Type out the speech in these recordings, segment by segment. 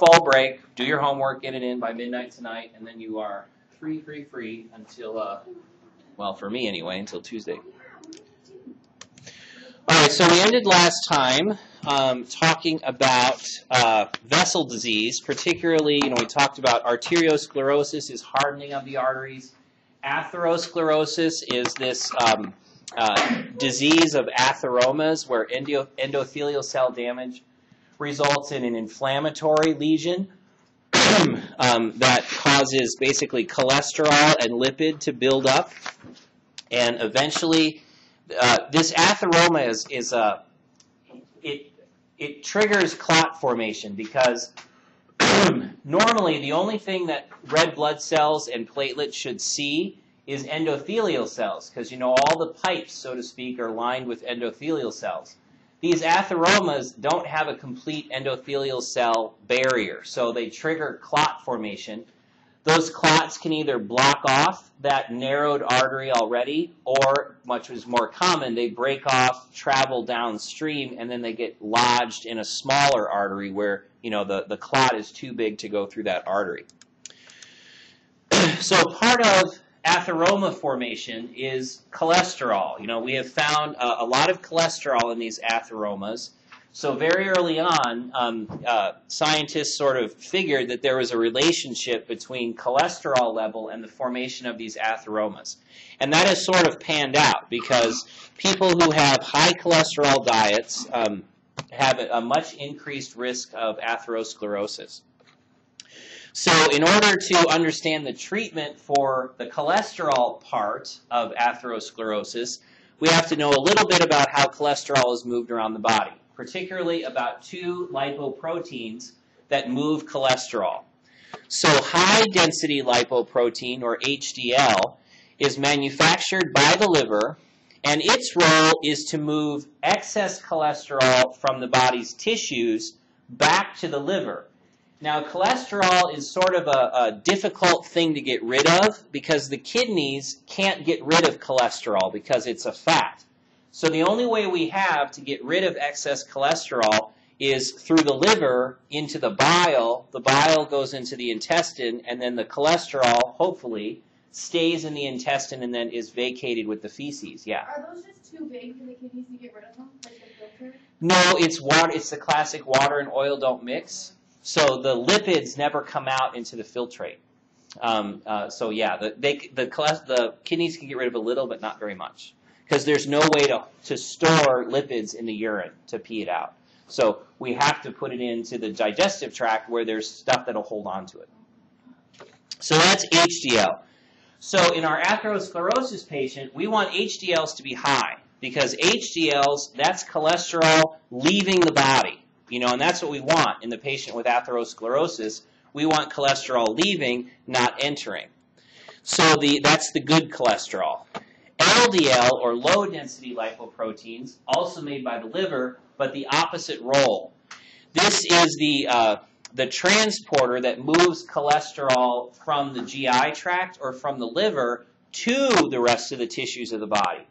fall break, do your homework, get it in by midnight tonight, and then you are free, free, free until, uh, well, for me anyway, until Tuesday. All right, so we ended last time um, talking about uh, vessel disease, particularly, you know, we talked about arteriosclerosis is hardening of the arteries. Atherosclerosis is this um, uh, disease of atheromas where endo- endothelial cell damage results in an inflammatory lesion um, that causes basically cholesterol and lipid to build up. And eventually, uh, this atheroma is, is a, it, it triggers clot formation because normally the only thing that red blood cells and platelets should see is endothelial cells because you know all the pipes, so to speak, are lined with endothelial cells. These atheromas don't have a complete endothelial cell barrier, so they trigger clot formation. Those clots can either block off that narrowed artery already, or, much is more common, they break off, travel downstream, and then they get lodged in a smaller artery where you know the, the clot is too big to go through that artery. so part of atheroma formation is cholesterol. You know, we have found a lot of cholesterol in these atheromas. So very early on, um, uh, scientists sort of figured that there was a relationship between cholesterol level and the formation of these atheromas. And that has sort of panned out because people who have high cholesterol diets um, have a, a much increased risk of atherosclerosis. So in order to understand the treatment for the cholesterol part of atherosclerosis, we have to know a little bit about how cholesterol is moved around the body, particularly about two lipoproteins that move cholesterol. So high density lipoprotein, or HDL, is manufactured by the liver, and its role is to move excess cholesterol from the body's tissues back to the liver now, cholesterol is sort of a, a, difficult thing to get rid of because the kidneys can't get rid of cholesterol because it's a fat. So the only way we have to get rid of excess cholesterol is through the liver into the bile. The bile goes into the intestine, and then the cholesterol, hopefully, stays in the intestine and then is vacated with the feces. Yeah. Are those just too big for the kidneys to get rid of them, like? No, it's water. It's the classic water and oil don't mix. So the lipids never come out into the filtrate. Um, uh, so yeah, the, they, the, the kidneys can get rid of a little, but not very much. Because there's no way to, to store lipids in the urine to pee it out. So we have to put it into the digestive tract where there's stuff that'll hold on to it. So that's HDL. So in our atherosclerosis patient, we want HDLs to be high because HDLs, that's cholesterol leaving the body. You know, and that's what we want in the patient with atherosclerosis. We want cholesterol leaving, not entering. So the, that's the good cholesterol. LDL, or low density lipoproteins, also made by the liver, but the opposite role. This is the, uh, the transporter that moves cholesterol from the GI tract or from the liver to the rest of the tissues of the body.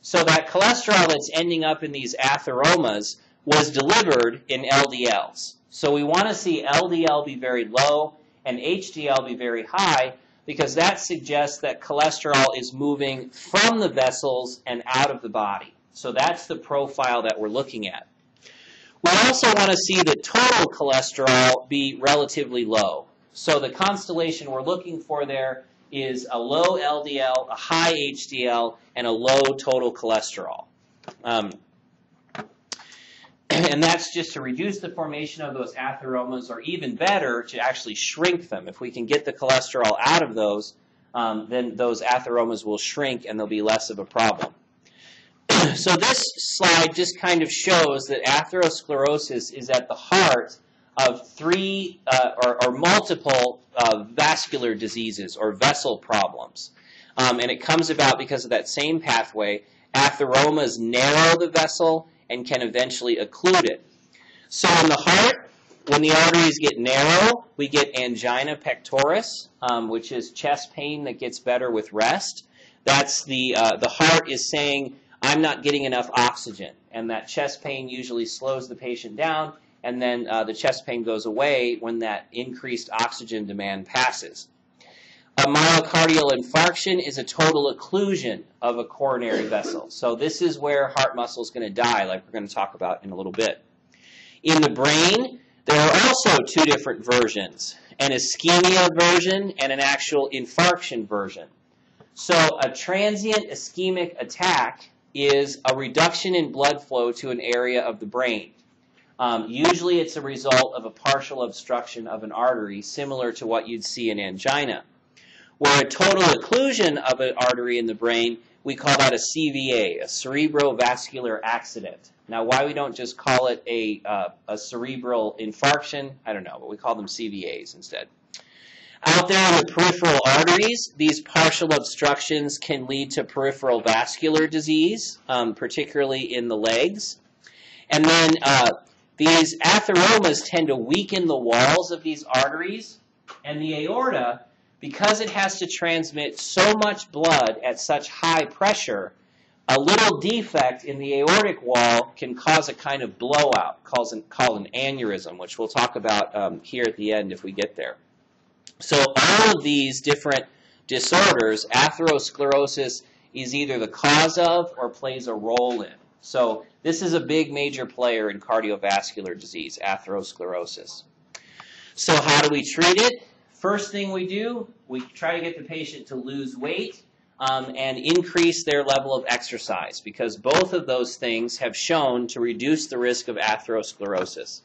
So that cholesterol that's ending up in these atheromas was delivered in LDLs. So we want to see LDL be very low and HDL be very high because that suggests that cholesterol is moving from the vessels and out of the body. So that's the profile that we're looking at. We also want to see the total cholesterol be relatively low. So the constellation we're looking for there is a low LDL, a high HDL, and a low total cholesterol. Um, and that's just to reduce the formation of those atheromas, or even better, to actually shrink them. If we can get the cholesterol out of those, um, then those atheromas will shrink and they'll be less of a problem. so this slide just kind of shows that atherosclerosis is at the heart of three uh, or, or, multiple uh, vascular diseases or vessel problems. Um, and it comes about because of that same pathway. Atheromas narrow the vessel and can eventually occlude it. So in the heart, when the arteries get narrow, we get angina pectoris, um, which is chest pain that gets better with rest. That's the, uh, the heart is saying, I'm not getting enough oxygen. And that chest pain usually slows the patient down, and then uh, the chest pain goes away when that increased oxygen demand passes. A myocardial infarction is a total occlusion of a coronary vessel. So this is where heart muscle is going to die, like we're going to talk about in a little bit. In the brain, there are also two different versions, an ischemia version and an actual infarction version. So a transient ischemic attack is a reduction in blood flow to an area of the brain. Um, usually it's a result of a partial obstruction of an artery, similar to what you'd see in angina. Where a total occlusion of an artery in the brain, we call that a CVA, a cerebrovascular accident. Now, why we don't just call it a, uh, a cerebral infarction, I don't know, but we call them CVAs instead. Out there in the peripheral arteries, these partial obstructions can lead to peripheral vascular disease, um, particularly in the legs. And then uh, these atheromas tend to weaken the walls of these arteries, and the aorta, because it has to transmit so much blood at such high pressure, a little defect in the aortic wall can cause a kind of blowout called an, called an aneurysm, which we'll talk about um, here at the end if we get there. So all of these different disorders, atherosclerosis is either the cause of or plays a role in. So this is a big major player in cardiovascular disease, atherosclerosis. So how do we treat it? First thing we do, we try to get the patient to lose weight um, and increase their level of exercise because both of those things have shown to reduce the risk of atherosclerosis.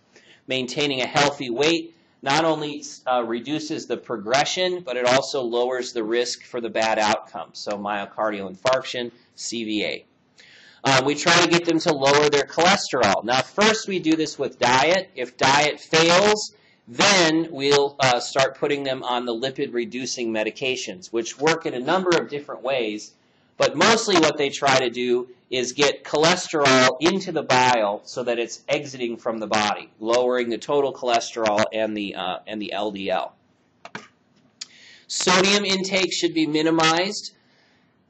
Maintaining a healthy weight not only uh, reduces the progression, but it also lowers the risk for the bad outcomes, so myocardial infarction, CVA. Uh, we try to get them to lower their cholesterol. Now, first we do this with diet. If diet fails, then we'll uh, start putting them on the lipid-reducing medications, which work in a number of different ways. But mostly what they try to do is get cholesterol into the bile so that it's exiting from the body, lowering the total cholesterol and the, uh, and the LDL. Sodium intake should be minimized.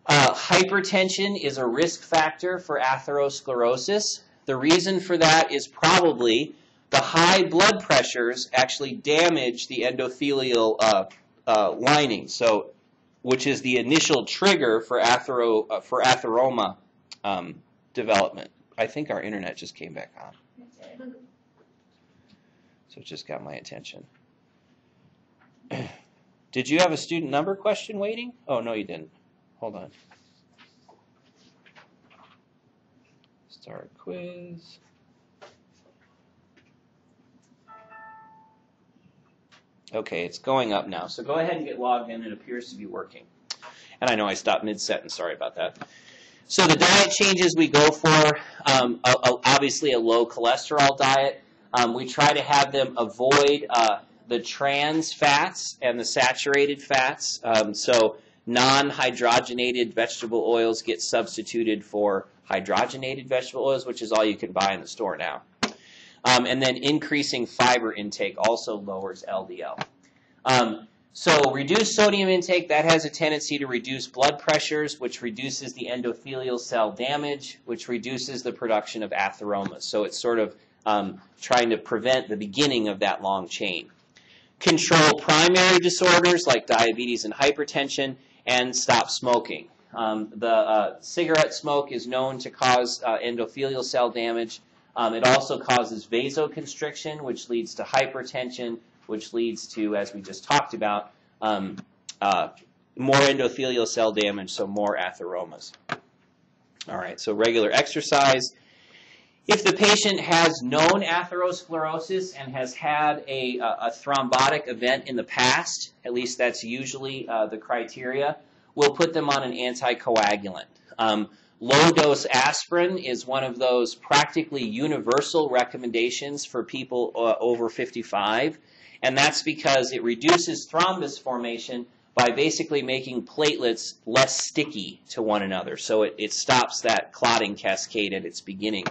Uh, hypertension is a risk factor for atherosclerosis. The reason for that is probably the high blood pressures actually damage the endothelial uh, uh, lining, so which is the initial trigger for athero uh, for atheroma um, development. I think our internet just came back on. So it just got my attention. Did you have a student number question waiting? Oh, no, you didn't. Hold on. Start quiz. Okay, it's going up now. So go ahead and get logged in. It appears to be working. And I know I stopped mid-sentence. Sorry about that. So the diet changes we go for, um, a, a, obviously a low cholesterol diet. Um, we try to have them avoid uh, the trans fats and the saturated fats. Um, so non-hydrogenated vegetable oils get substituted for hydrogenated vegetable oils, which is all you can buy in the store now. Um, and then increasing fiber intake also lowers LDL. Um, so reduced sodium intake, that has a tendency to reduce blood pressures, which reduces the endothelial cell damage, which reduces the production of atheromas. So it's sort of um, trying to prevent the beginning of that long chain. Control primary disorders like diabetes and hypertension, and stop smoking. Um, the uh, cigarette smoke is known to cause uh, endothelial cell damage. Um, it also causes vasoconstriction, which leads to hypertension, which leads to, as we just talked about, um, uh, more endothelial cell damage, so more atheromas. All right, so regular exercise. If the patient has known atherosclerosis and has had a, a thrombotic event in the past, at least that's usually uh, the criteria, we'll put them on an anticoagulant. Um, low dose aspirin is one of those practically universal recommendations for people uh, over 55 and that's because it reduces thrombus formation by basically making platelets less sticky to one another. So it, it stops that clotting cascade at its beginning.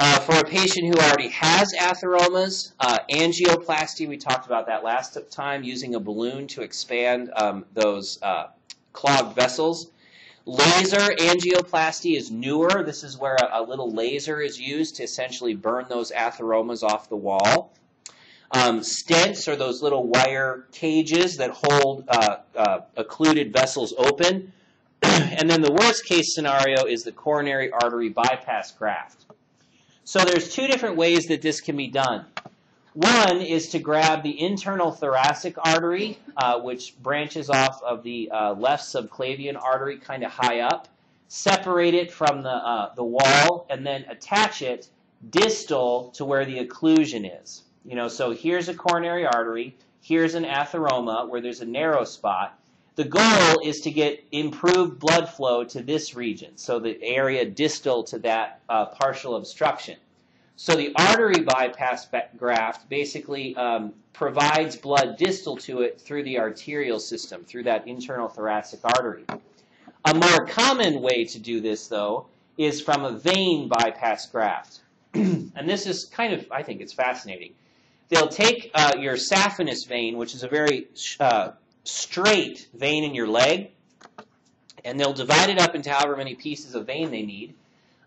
Uh, for a patient who already has atheromas, uh, angioplasty, we talked about that last time, using a balloon to expand um, those uh, clogged vessels. Laser angioplasty is newer. This is where a, a little laser is used to essentially burn those atheromas off the wall. Um, stents are those little wire cages that hold uh, uh, occluded vessels open. and then the worst case scenario is the coronary artery bypass graft. So there's two different ways that this can be done. One is to grab the internal thoracic artery, uh, which branches off of the uh, left subclavian artery kind of high up, separate it from the, uh, the wall, and then attach it distal to where the occlusion is. You know, so here's a coronary artery, here's an atheroma where there's a narrow spot. The goal is to get improved blood flow to this region, so the area distal to that uh, partial obstruction. So the artery bypass graft basically um, provides blood distal to it through the arterial system, through that internal thoracic artery. A more common way to do this, though, is from a vein bypass graft. and this is kind of, I think it's fascinating. They'll take uh, your saphenous vein, which is a very uh, straight vein in your leg, and they'll divide it up into however many pieces of vein they need.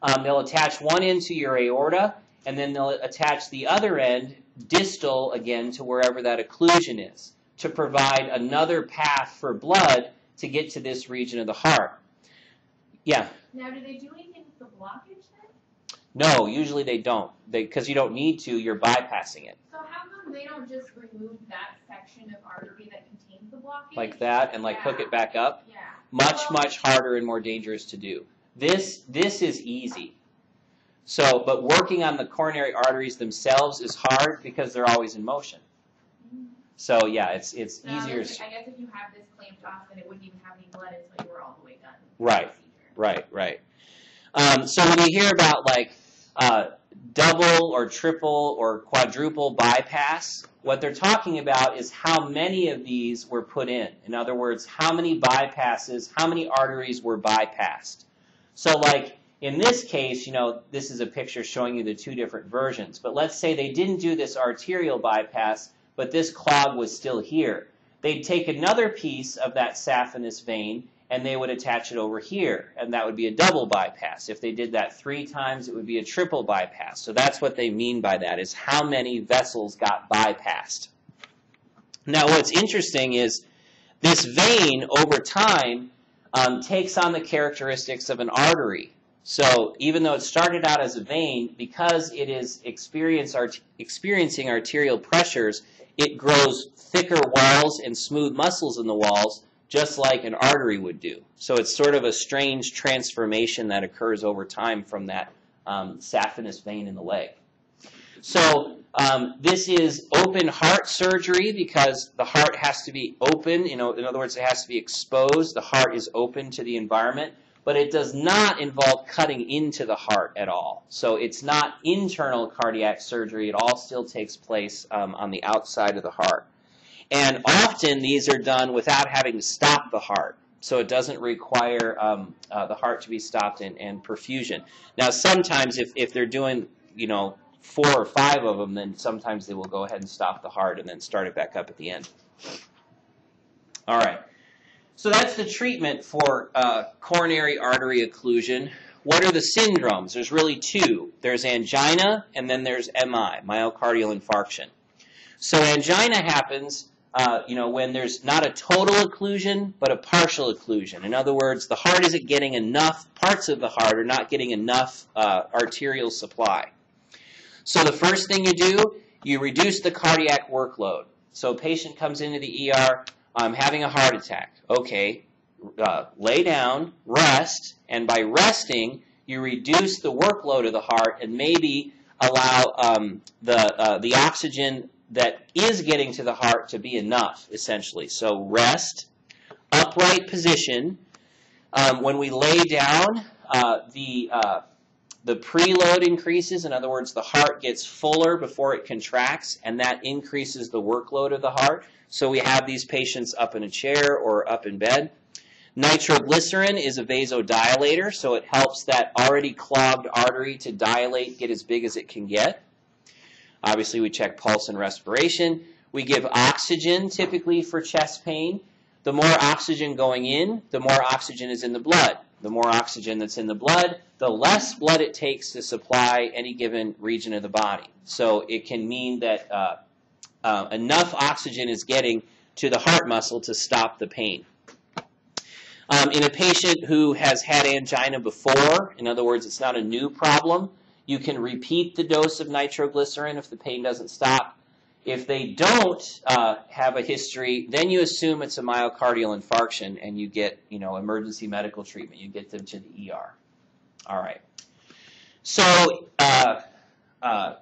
Um, they'll attach one end to your aorta, and then they'll attach the other end distal again to wherever that occlusion is to provide another path for blood to get to this region of the heart. Yeah. Now, do they do anything with the blockage then? No, usually they don't. They because you don't need to, you're bypassing it. So how come they don't just remove that section of artery that contains the blockage? Like that and like yeah. hook it back up? Yeah. Much, Well- much harder and more dangerous to do. This this is easy. So, but working on the coronary arteries themselves is hard because they're always in motion. So yeah, it's it's No, easier. I guess if you have this clamped off, then it wouldn't even have any blood until you were all the way done. Right. Right, right. Um, so when you hear about like uh, double or triple or quadruple bypass, what they're talking about is how many of these were put in. In other words, how many bypasses, how many arteries were bypassed. So like in this case, you know, this is a picture showing you the two different versions. But let's say they didn't do this arterial bypass, but this clog was still here. They'd take another piece of that saphenous vein and they would attach it over here, and that would be a double bypass. If they did that three times, it would be a triple bypass. So that's what they mean by that, is how many vessels got bypassed. Now what's interesting is this vein, over time, um, takes on the characteristics of an artery. So even though it started out as a vein, because it is art- experiencing arterial pressures, it grows thicker walls and smooth muscles in the walls, just like an artery would do. So it's sort of a strange transformation that occurs over time from that um, saphenous vein in the leg. So um, this is open heart surgery because the heart has to be open. You know, in other words, it has to be exposed. The heart is open to the environment, but it does not involve cutting into the heart at all. So it's not internal cardiac surgery. It all still takes place um, on the outside of the heart. And often these are done without having to stop the heart. So it doesn't require um, uh, the heart to be stopped and, and perfusion. Now, sometimes if, if they're doing, you know, four or five of them, then sometimes they will go ahead and stop the heart and then start it back up at the end. All right. So that's the treatment for uh, coronary artery occlusion. What are the syndromes? There's really two. There's angina and then there's MI, myocardial infarction. So angina happens, uh, you know, when there's not a total occlusion, but a partial occlusion. In other words, the heart isn't getting enough, parts of the heart are not getting enough uh, arterial supply. So the first thing you do, you reduce the cardiac workload. So a patient comes into the ER, I'm having a heart attack. Okay, uh, lay down, rest, and by resting, you reduce the workload of the heart and maybe allow um, the uh, the oxygen that is getting to the heart to be enough, essentially. So rest, upright position. Um, when we lay down, uh, the uh, the preload increases. In other words, the heart gets fuller before it contracts, and that increases the workload of the heart. So we have these patients up in a chair or up in bed. Nitroglycerin is a vasodilator, so it helps that already clogged artery to dilate, get as big as it can get. Obviously, we check pulse and respiration. We give oxygen typically for chest pain. The more oxygen going in, the more oxygen is in the blood. The more oxygen that's in the blood, the less blood it takes to supply any given region of the body. So it can mean that uh, uh, enough oxygen is getting to the heart muscle to stop the pain. Um, in a patient who has had angina before, in other words, it's not a new problem, you can repeat the dose of nitroglycerin if the pain doesn't stop. If they don't uh, have a history, then you assume it's a myocardial infarction and you get, you know, emergency medical treatment. You get them to the ER. All right. So, uh, uh,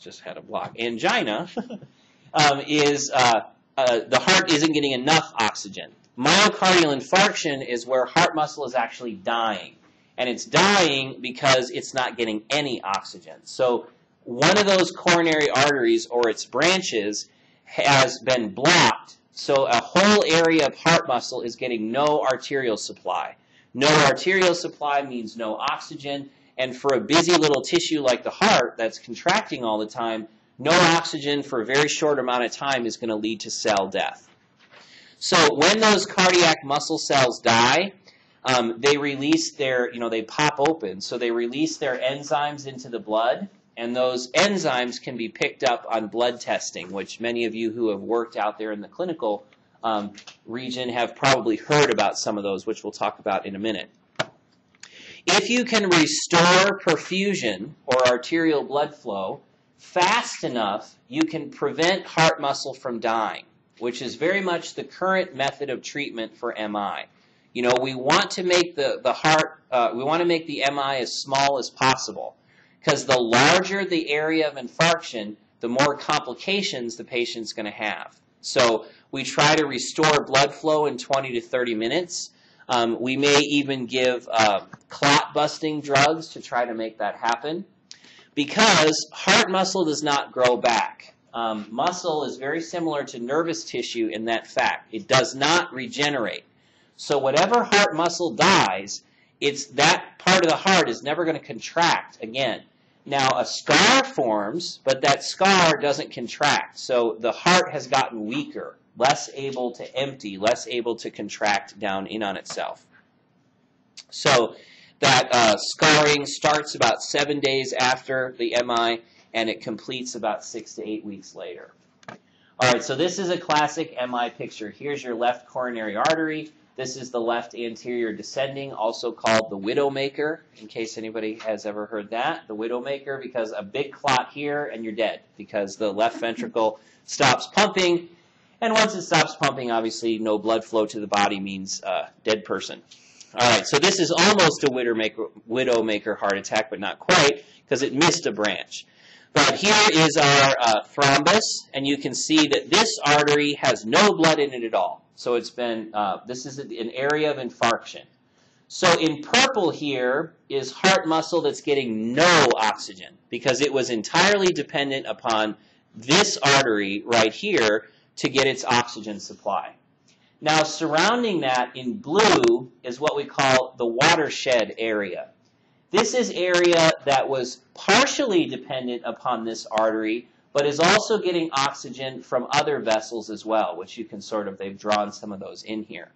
just had a block. Angina um, is uh, uh, the heart isn't getting enough oxygen. Myocardial infarction is where heart muscle is actually dying. And it's dying because it's not getting any oxygen. So one of those coronary arteries or its branches has been blocked. So a whole area of heart muscle is getting no arterial supply. No arterial supply means no oxygen. And for a busy little tissue like the heart that's contracting all the time, no oxygen for a very short amount of time is going to lead to cell death. So when those cardiac muscle cells die, um, they release their, you know, they pop open. So they release their enzymes into the blood, and those enzymes can be picked up on blood testing, which many of you who have worked out there in the clinical um, region have probably heard about some of those, which we'll talk about in a minute. If you can restore perfusion or arterial blood flow, fast enough, you can prevent heart muscle from dying, which is very much the current method of treatment for MI. You know, we want to make the, the heart, uh, we want to make the MI as small as possible because the larger the area of infarction, the more complications the patient's going to have. So we try to restore blood flow in 20 to 30 minutes. Um, we may even give uh, clot busting drugs to try to make that happen because heart muscle does not grow back. Um, muscle is very similar to nervous tissue in that fact. It does not regenerate. So whatever heart muscle dies, it's that part of the heart is never going to contract again. Now a scar forms, but that scar doesn't contract. So the heart has gotten weaker, less able to empty, less able to contract down in on itself. So that uh, scarring starts about seven days after the MI and it completes about six to eight weeks later. All right, so this is a classic MI picture. Here's your left coronary artery. This is the left anterior descending, also called the widowmaker, in case anybody has ever heard that. The widowmaker, because a big clot here and you're dead, because the left ventricle stops pumping. And once it stops pumping, obviously no blood flow to the body means uh, dead person. All right, so this is almost a widowmaker, widowmaker heart attack, but not quite, because it missed a branch. But here is our uh, thrombus, and you can see that this artery has no blood in it at all. So it's been, uh, this is an area of infarction. So in purple here is heart muscle that's getting no oxygen because it was entirely dependent upon this artery right here to get its oxygen supply. Now, surrounding that in blue is what we call the watershed area. This is area that was partially dependent upon this artery, but is also getting oxygen from other vessels as well, which you can sort of, they've drawn some of those in here.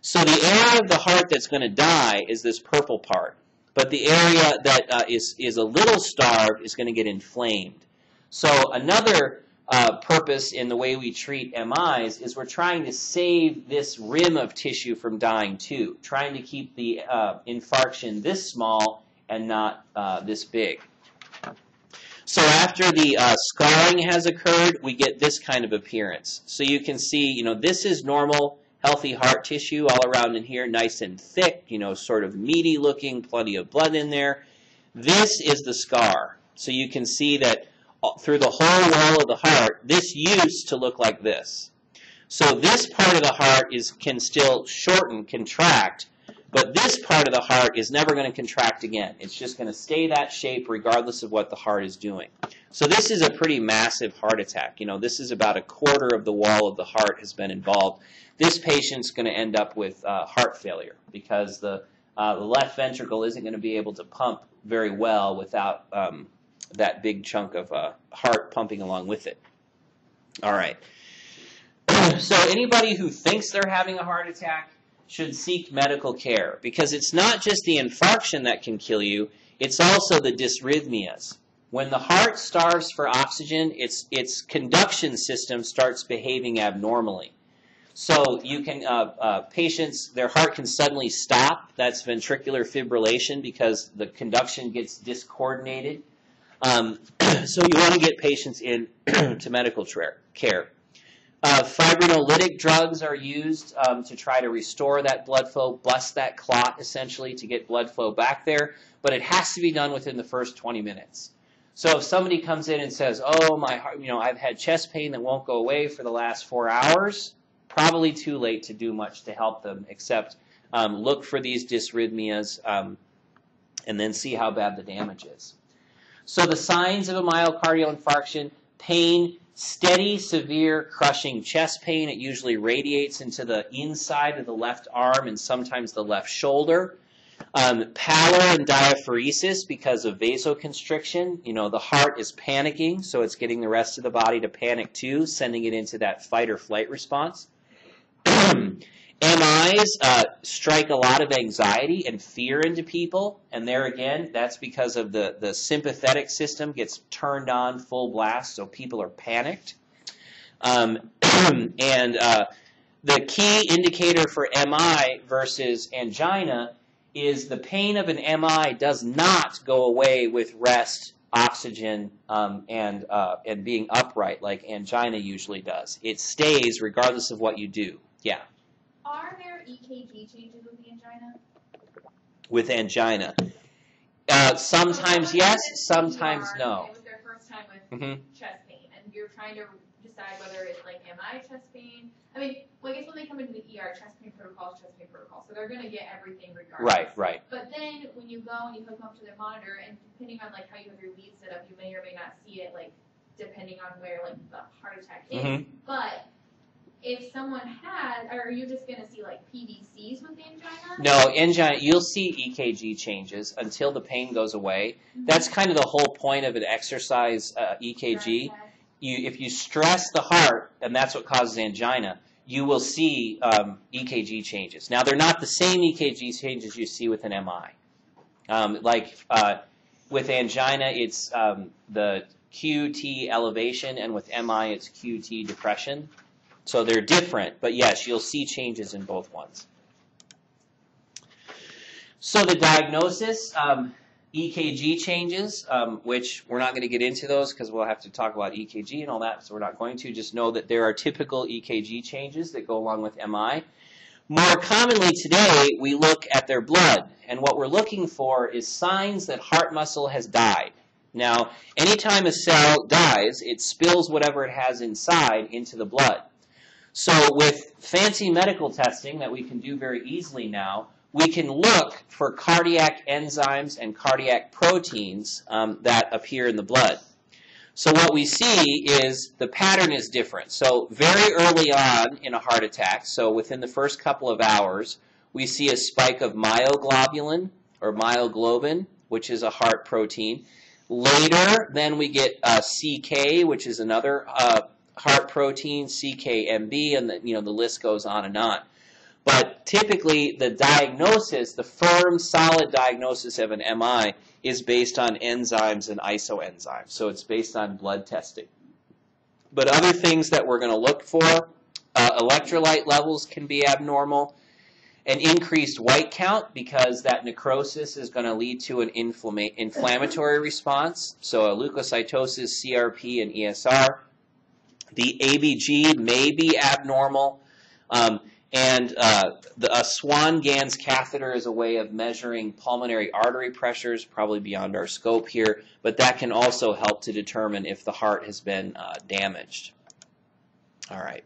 So the area of the heart that's going to die is this purple part. But the area that uh, is is a little starved is going to get inflamed. So another uh, purpose in the way we treat MIs is we're trying to save this rim of tissue from dying too, trying to keep the uh, infarction this small and not uh, this big. So after the uh, scarring has occurred, we get this kind of appearance. So you can see, you know, this is normal, healthy heart tissue all around in here, nice and thick, you know, sort of meaty looking, plenty of blood in there. This is the scar. So you can see that through the whole wall of the heart, this used to look like this. So this part of the heart is can still shorten, contract, but this part of the heart is never going to contract again. It's just going to stay that shape regardless of what the heart is doing. So this is a pretty massive heart attack. You know, this is about a quarter of the wall of the heart has been involved. This patient's going to end up with uh, heart failure because the, uh, left ventricle isn't going to be able to pump very well without um, that big chunk of uh, heart pumping along with it. All right. so anybody who thinks they're having a heart attack should seek medical care because it's not just the infarction that can kill you, it's also the dysrhythmias. When the heart starves for oxygen, its, its conduction system starts behaving abnormally. So you can uh, uh, patients their heart can suddenly stop. That's ventricular fibrillation because the conduction gets discoordinated. Um, so you want to get patients in to medical care. Uh, fibrinolytic drugs are used um, to try to restore that blood flow, bust that clot essentially to get blood flow back there, but it has to be done within the first 20 minutes. So if somebody comes in and says, "Oh, my heart, you know, I've had chest pain that won't go away for the last four hours," probably too late to do much to help them, except um, look for these dysrhythmias um, and then see how bad the damage is. So the signs of a myocardial infarction: pain, steady, severe, crushing chest pain. It usually radiates into the inside of the left arm and sometimes the left shoulder. Um, pallor and diaphoresis because of vasoconstriction. You know, the heart is panicking, so it's getting the rest of the body to panic too, sending it into that fight or flight response. MIs uh, strike a lot of anxiety and fear into people, and there again, that's because of the, the sympathetic system gets turned on full blast, so people are panicked. Um, and uh, the key indicator for MI versus angina is the pain of an MI does not go away with rest, oxygen, um, and uh, and being upright like angina usually does. It stays regardless of what you do. Yeah. Are there EKG changes with the angina? With angina, uh, sometimes yes, sometimes ER, no. It was their first time with hmm chest pain, and you're trying to decide whether it's like, am I chest pain? I mean, well, I guess when they come into the ER, chest pain protocol is chest pain protocol, so they're gonna get everything regardless. Right, right. But then when you go and you hook them up to their monitor, and depending on like how you have your lead set up, you may or may not see it, like depending on where like the heart attack is. Mhm. But if someone has, are you just gonna see like PVCs with angina? No, angina. You'll see EKG changes until the pain goes away. That's kind of the whole point of an exercise uh, EKG. you if you stress the heart, and that's what causes angina, you will see um, EKG changes. Now they're not the same EKG changes you see with an MI. Um, like uh, with angina, it's um, the QT elevation, and with MI, it's QT depression. So they're different, but yes, you'll see changes in both ones. So the diagnosis, um, EKG changes, um, which we're not going to get into those because we'll have to talk about EKG and all that, so we're not going to. Just know that there are typical EKG changes that go along with MI. More commonly today, we look at their blood, and what we're looking for is signs that heart muscle has died. Now, anytime a cell dies, it spills whatever it has inside into the blood. So, with fancy medical testing that we can do very easily now, we can look for cardiac enzymes and cardiac proteins um, that appear in the blood. So what we see is the pattern is different. So very early on in a heart attack, so within the first couple of hours, we see a spike of myoglobulin or myoglobin, which is a heart protein. Later, then we get uh, CK, which is another uh, heart protein, CKMB, and the, you know the list goes on and on. But typically, the diagnosis, the firm, solid diagnosis of an MI, is based on enzymes and isoenzymes. So it's based on blood testing. But other things that we're going to look for, uh, electrolyte levels can be abnormal. An increased white count because that necrosis is going to lead to an inflammatory response. So a leukocytosis, CRP, and ESR. The ABG may be abnormal. Um, and uh, the, a Swan-Ganz catheter is a way of measuring pulmonary artery pressures, probably beyond our scope here, but that can also help to determine if the heart has been uh, damaged. All right.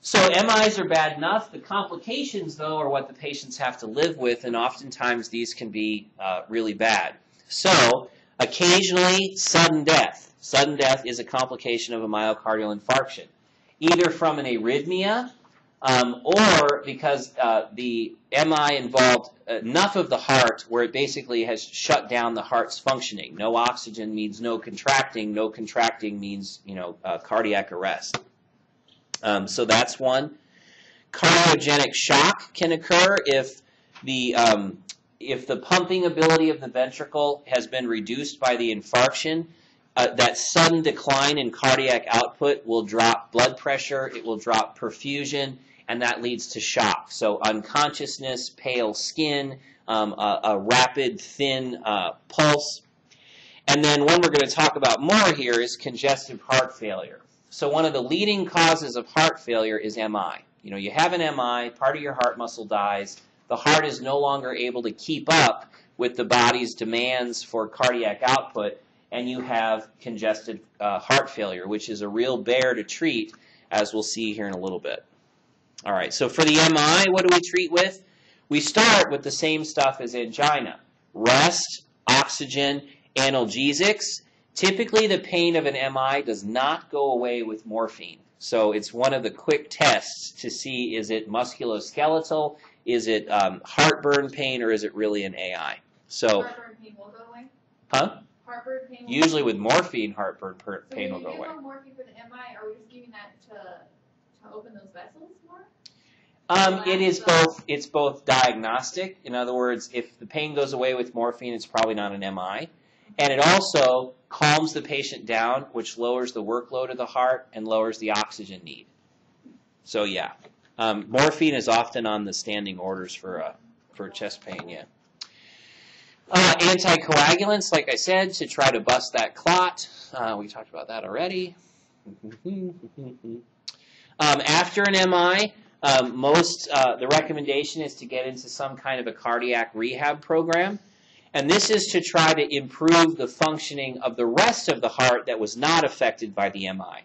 So MIs are bad enough. The complications, though, are what the patients have to live with, and oftentimes these can be uh, really bad. So occasionally, sudden death. Sudden death is a complication of a myocardial infarction, either from an arrhythmia um, or because uh, the MI involved enough of the heart where it basically has shut down the heart's functioning. No oxygen means no contracting. No contracting means you know uh, cardiac arrest. Um, so that's one. cardiogenic shock can occur if the um, if the pumping ability of the ventricle has been reduced by the infarction. Uh, that sudden decline in cardiac output will drop blood pressure, it will drop perfusion, and that leads to shock. So unconsciousness, pale skin, um, a, a, rapid, thin uh, pulse. And then one we're going to talk about more here is congestive heart failure. So one of the leading causes of heart failure is MI. You know, you have an MI, part of your heart muscle dies, the heart is no longer able to keep up with the body's demands for cardiac output, and you have congested uh, heart failure, which is a real bear to treat, as we'll see here in a little bit. All right, so for the MI, what do we treat with? We start with the same stuff as angina. Rest, oxygen, analgesics. Typically, the pain of an MI does not go away with morphine. So it's one of the quick tests to see is it musculoskeletal, is it um, heartburn pain, or is it really an AI? So, Heartburn pain will go away? huh? Heartburn pain will Usually with morphine, heartburn per- So pain will go away. them morphine for the MI, are we just giving that to, to open those vessels more? Um, it is both. It's both diagnostic. In other words, if the pain goes away with morphine, it's probably not an MI, and it also calms the patient down, which lowers the workload of the heart and lowers the oxygen need. So yeah, um, morphine is often on the standing orders for uh, for chest pain. Yeah. Uh, anticoagulants, like I said, to try to bust that clot. Uh, we talked about that already. um, after an MI, um, most uh, the recommendation is to get into some kind of a cardiac rehab program, and this is to try to improve the functioning of the rest of the heart that was not affected by the MI.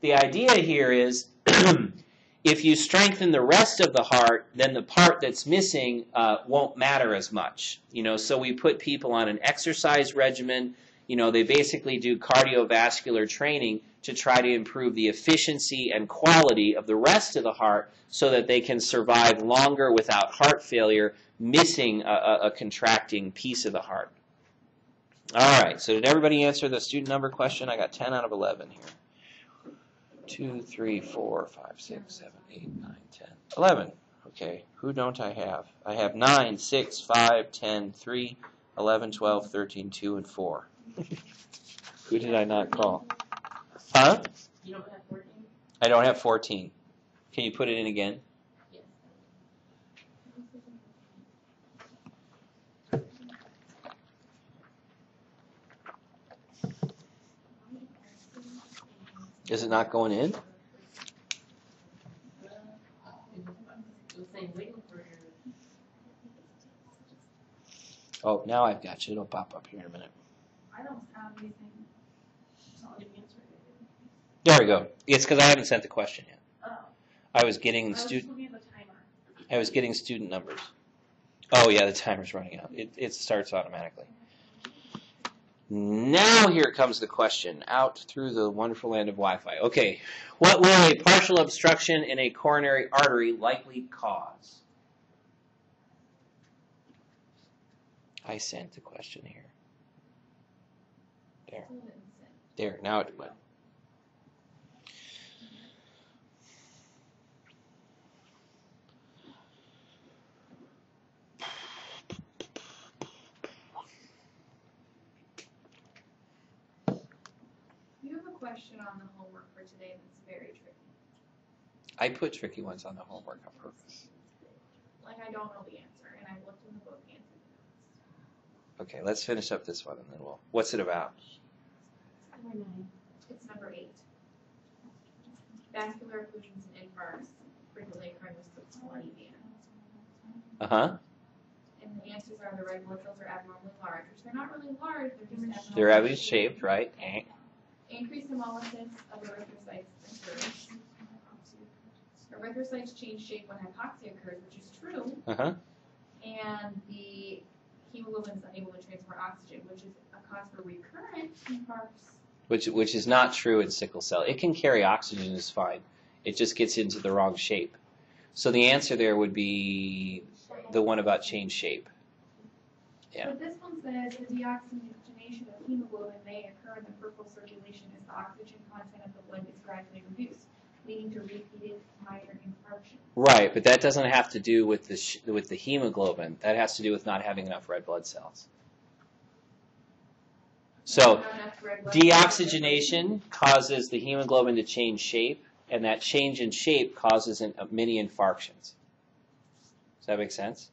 The idea here is if you strengthen the rest of the heart, then the part that's missing uh, won't matter as much. You know, so we put people on an exercise regimen. You know, they basically do cardiovascular training to try to improve the efficiency and quality of the rest of the heart so that they can survive longer without heart failure, missing a, a, contracting piece of the heart. All right, so did everybody answer the student number question? I got 10 out of 11 here. 2, 3, 4, 5, 6, 7, 8, 9, 10, 11. Okay, who don't I have? I have 9, 6, 5, 10, 3, 11, 12, 13, 2, and 4. who did I not call? Huh? You don't have fourteen? I don't have 14. Can you put it in again? Is it not going in? Oh, now I've got you. It'll pop up here in a minute. I don't have anything. There we go. It's because I haven't sent the question yet. Oh, I was getting the student. I was getting student numbers. Oh yeah, the timer's running out. It it starts automatically. Now here comes the question. Out through the wonderful land of Wi-Fi. Okay, what will a partial obstruction in a coronary artery likely cause? I sent the question here. There, Hold it and send. there. Now it went. Question on the homework for today that's very tricky. I put tricky ones on the homework on purpose. Like I don't know the answer, and I've looked in the book and Okay, let's finish up this one and then we'll. What's it about? Number nine. It's number eight. Vascular occlusions and infarcts frequently occurring with vein. Uh huh. And the answers are the red blood cells are abnormally large, which they're not really large, they're just abnormally They're having shaped, right? Eh. Increased hemolysis of erythrocytes occurs. Erythrocytes change shape when hypoxia occurs, which is true, Uh huh. and the hemoglobin is unable to transport oxygen, which is a cause for recurrent infarcts. Which which is not true in sickle cell. It can carry oxygen is fine. It just gets into the wrong shape. So the answer there would be the one about change shape. Yeah. But this one says the deoxygenation of hemoglobin may occur in the peripheral circulation as the oxygen content of the blood is gradually reduced, leading to repeated minor infarction. Right, but that doesn't have to do with the sh- with the hemoglobin. That has to do with not having enough red blood cells. So Not enough red blood deoxygenation causes the hemoglobin to change shape, and that change in shape causes an, uh, mini infarctions. Does that make sense?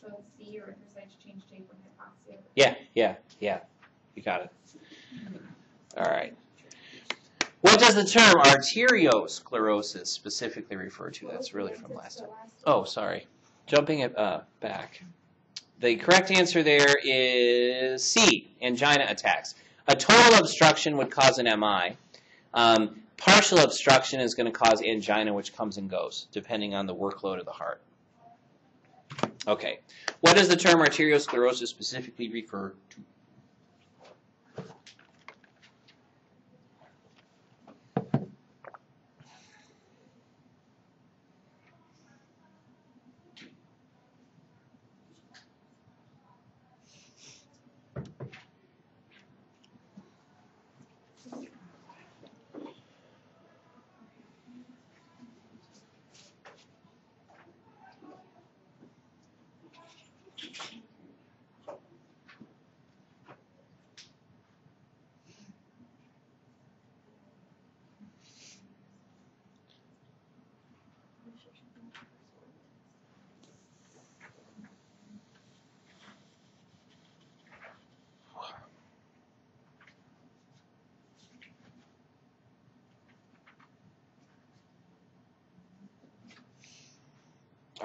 So C or erythrocytes change shape when hypoxia. Yeah, yeah, yeah. You got it. All right. What does the term arteriosclerosis specifically refer to? That's really from last time. Oh, sorry. Jumping it uh, back. The correct answer there is C, angina attacks. A total obstruction would cause an MI. Um, partial obstruction is going to cause angina, which comes and goes, depending on the workload of the heart. Okay. What does the term arteriosclerosis specifically refer to?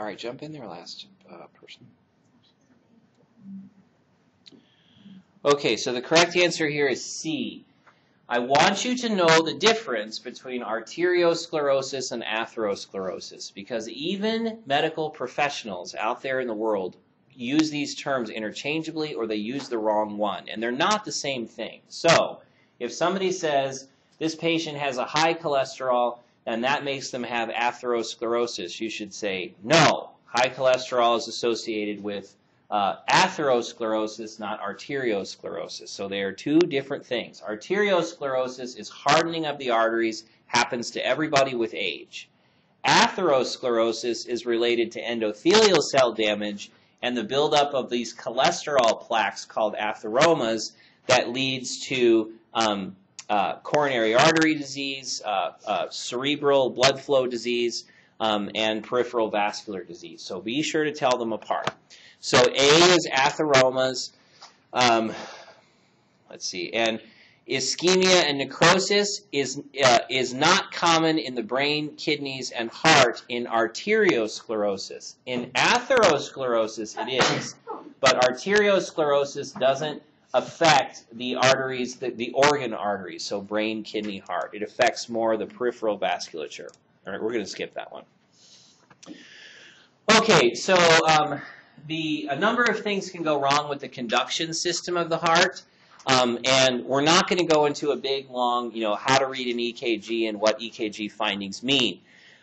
Right, jump in there, last uh, person. Okay, so the correct answer here is C. I want you to know the difference between arteriosclerosis and atherosclerosis because even medical professionals out there in the world use these terms interchangeably or they use the wrong one, and they're not the same thing. So, if somebody says this patient has a high cholesterol and that makes them have atherosclerosis, you should say no. High cholesterol is associated with uh, atherosclerosis, not arteriosclerosis. So they are two different things. Arteriosclerosis is hardening of the arteries, happens to everybody with age. Atherosclerosis is related to endothelial cell damage and the buildup of these cholesterol plaques called atheromas that leads to um, uh, coronary artery disease, uh, uh, cerebral blood flow disease, um, and peripheral vascular disease. So be sure to tell them apart. So A is atheromas. Um, let's see, and ischemia and necrosis is uh, is not common in the brain, kidneys, and heart in arteriosclerosis. In atherosclerosis, it is, but arteriosclerosis doesn't affect the arteries, the, the organ arteries, so brain, kidney, heart. It affects more the peripheral vasculature. All right, we're going to skip that one. Okay, so um, the a number of things can go wrong with the conduction system of the heart. Um, and we're not going to go into a big, long, you know, how to read an EKG and what EKG findings mean.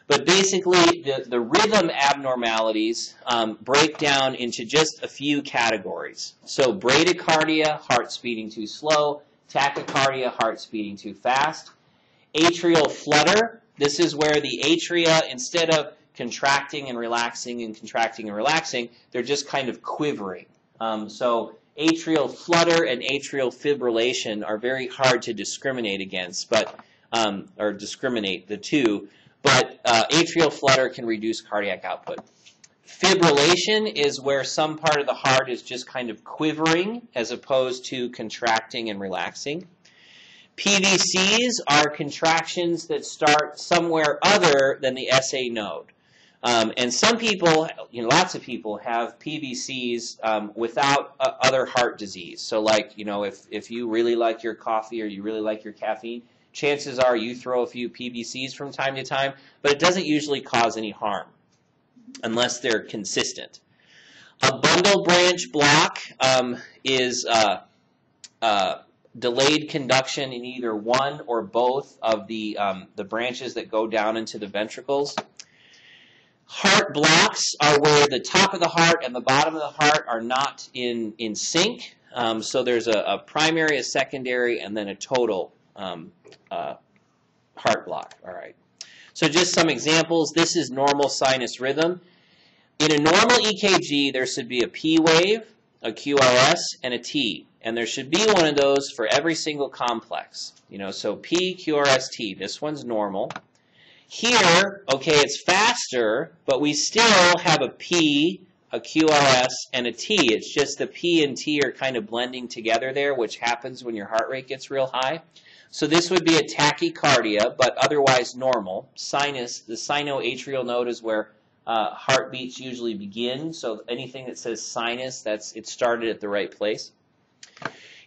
But basically, the, the rhythm abnormalities um, break down into just a few categories. So bradycardia, heart speeding too slow, tachycardia, heart speeding too fast. Atrial flutter, this is where the atria, instead of contracting and relaxing and contracting and relaxing, they're just kind of quivering. Um, so atrial flutter and atrial fibrillation are very hard to discriminate against, but um, or discriminate the two. But uh, atrial flutter can reduce cardiac output. Fibrillation is where some part of the heart is just kind of quivering as opposed to contracting and relaxing. PVCs are contractions that start somewhere other than the SA node. Um, and some people, you know, lots of people have PVCs um, without uh, other heart disease. So, like, you know, if, if you really like your coffee or you really like your caffeine, chances are you throw a few PVCs from time to time, but it doesn't usually cause any harm unless they're consistent. A bundle branch block um, is uh, uh, delayed conduction in either one or both of the, um, the branches that go down into the ventricles. Heart blocks are where the top of the heart and the bottom of the heart are not in, in sync. Um, so there's a, a, primary, a secondary, and then a total um, uh, heart block. All right. So just some examples. This is normal sinus rhythm. In a normal EKG, there should be a P wave, a QRS, and a T. And there should be one of those for every single complex. You know, so P, QRS, T. This one's normal. Here, okay, it's faster, but we still have a P, a QRS, and a T. It's just the P and T are kind of blending together there, which happens when your heart rate gets real high. So this would be a tachycardia, but otherwise normal. Sinus, the sinoatrial node is where uh, heartbeats usually begin. So anything that says sinus, that's it started at the right place.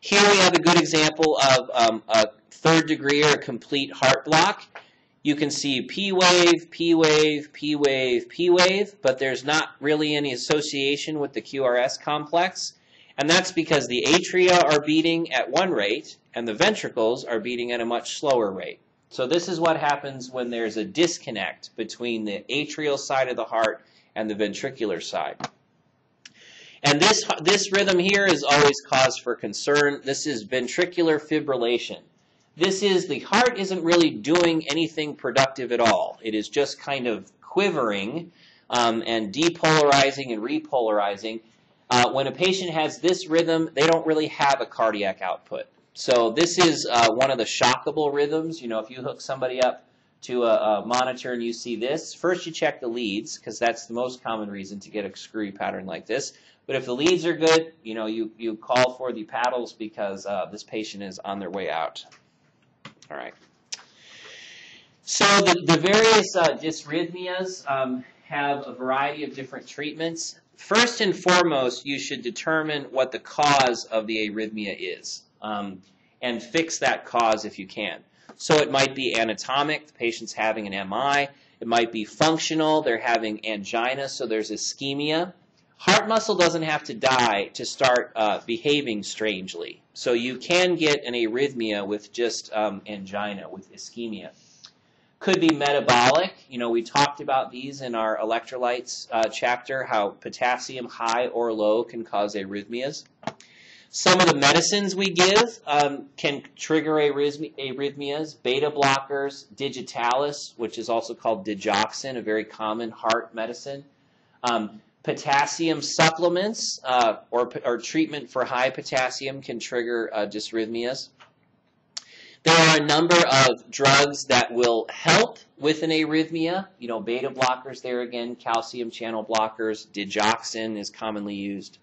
Here we have a good example of um, a third degree or a complete heart block. You can see P wave, P wave, P wave, P wave, but there's not really any association with the QRS complex. And that's because the atria are beating at one rate and the ventricles are beating at a much slower rate. So this is what happens when there's a disconnect between the atrial side of the heart and the ventricular side. And this, this rhythm here is always cause for concern. This is ventricular fibrillation. This is the heart isn't really doing anything productive at all. It is just kind of quivering um, and depolarizing and repolarizing. Uh, when a patient has this rhythm, they don't really have a cardiac output. So this is uh, one of the shockable rhythms. You know, if you hook somebody up to a, a monitor and you see this, first you check the leads because that's the most common reason to get a screwy pattern like this. But if the leads are good, you know, you, you call for the paddles because uh, this patient is on their way out. All right. So the, the various uh, dysrhythmias um, have a variety of different treatments. First and foremost, you should determine what the cause of the arrhythmia is um, and fix that cause if you can. So it might be anatomic, the patient's having an MI. It might be functional, they're having angina, so there's ischemia. Heart muscle doesn't have to die to start uh, behaving strangely. So you can get an arrhythmia with just um, angina, with ischemia. Could be metabolic. You know, we talked about these in our electrolytes uh, chapter, how potassium high or low can cause arrhythmias. Some of the medicines we give um, can trigger arrhythmias. Beta blockers, digitalis, which is also called digoxin, a very common heart medicine. Um, potassium supplements uh, or, or, treatment for high potassium can trigger uh, dysrhythmias. There are a number of drugs that will help with an arrhythmia. You know, beta blockers there again, calcium channel blockers, digoxin is commonly used.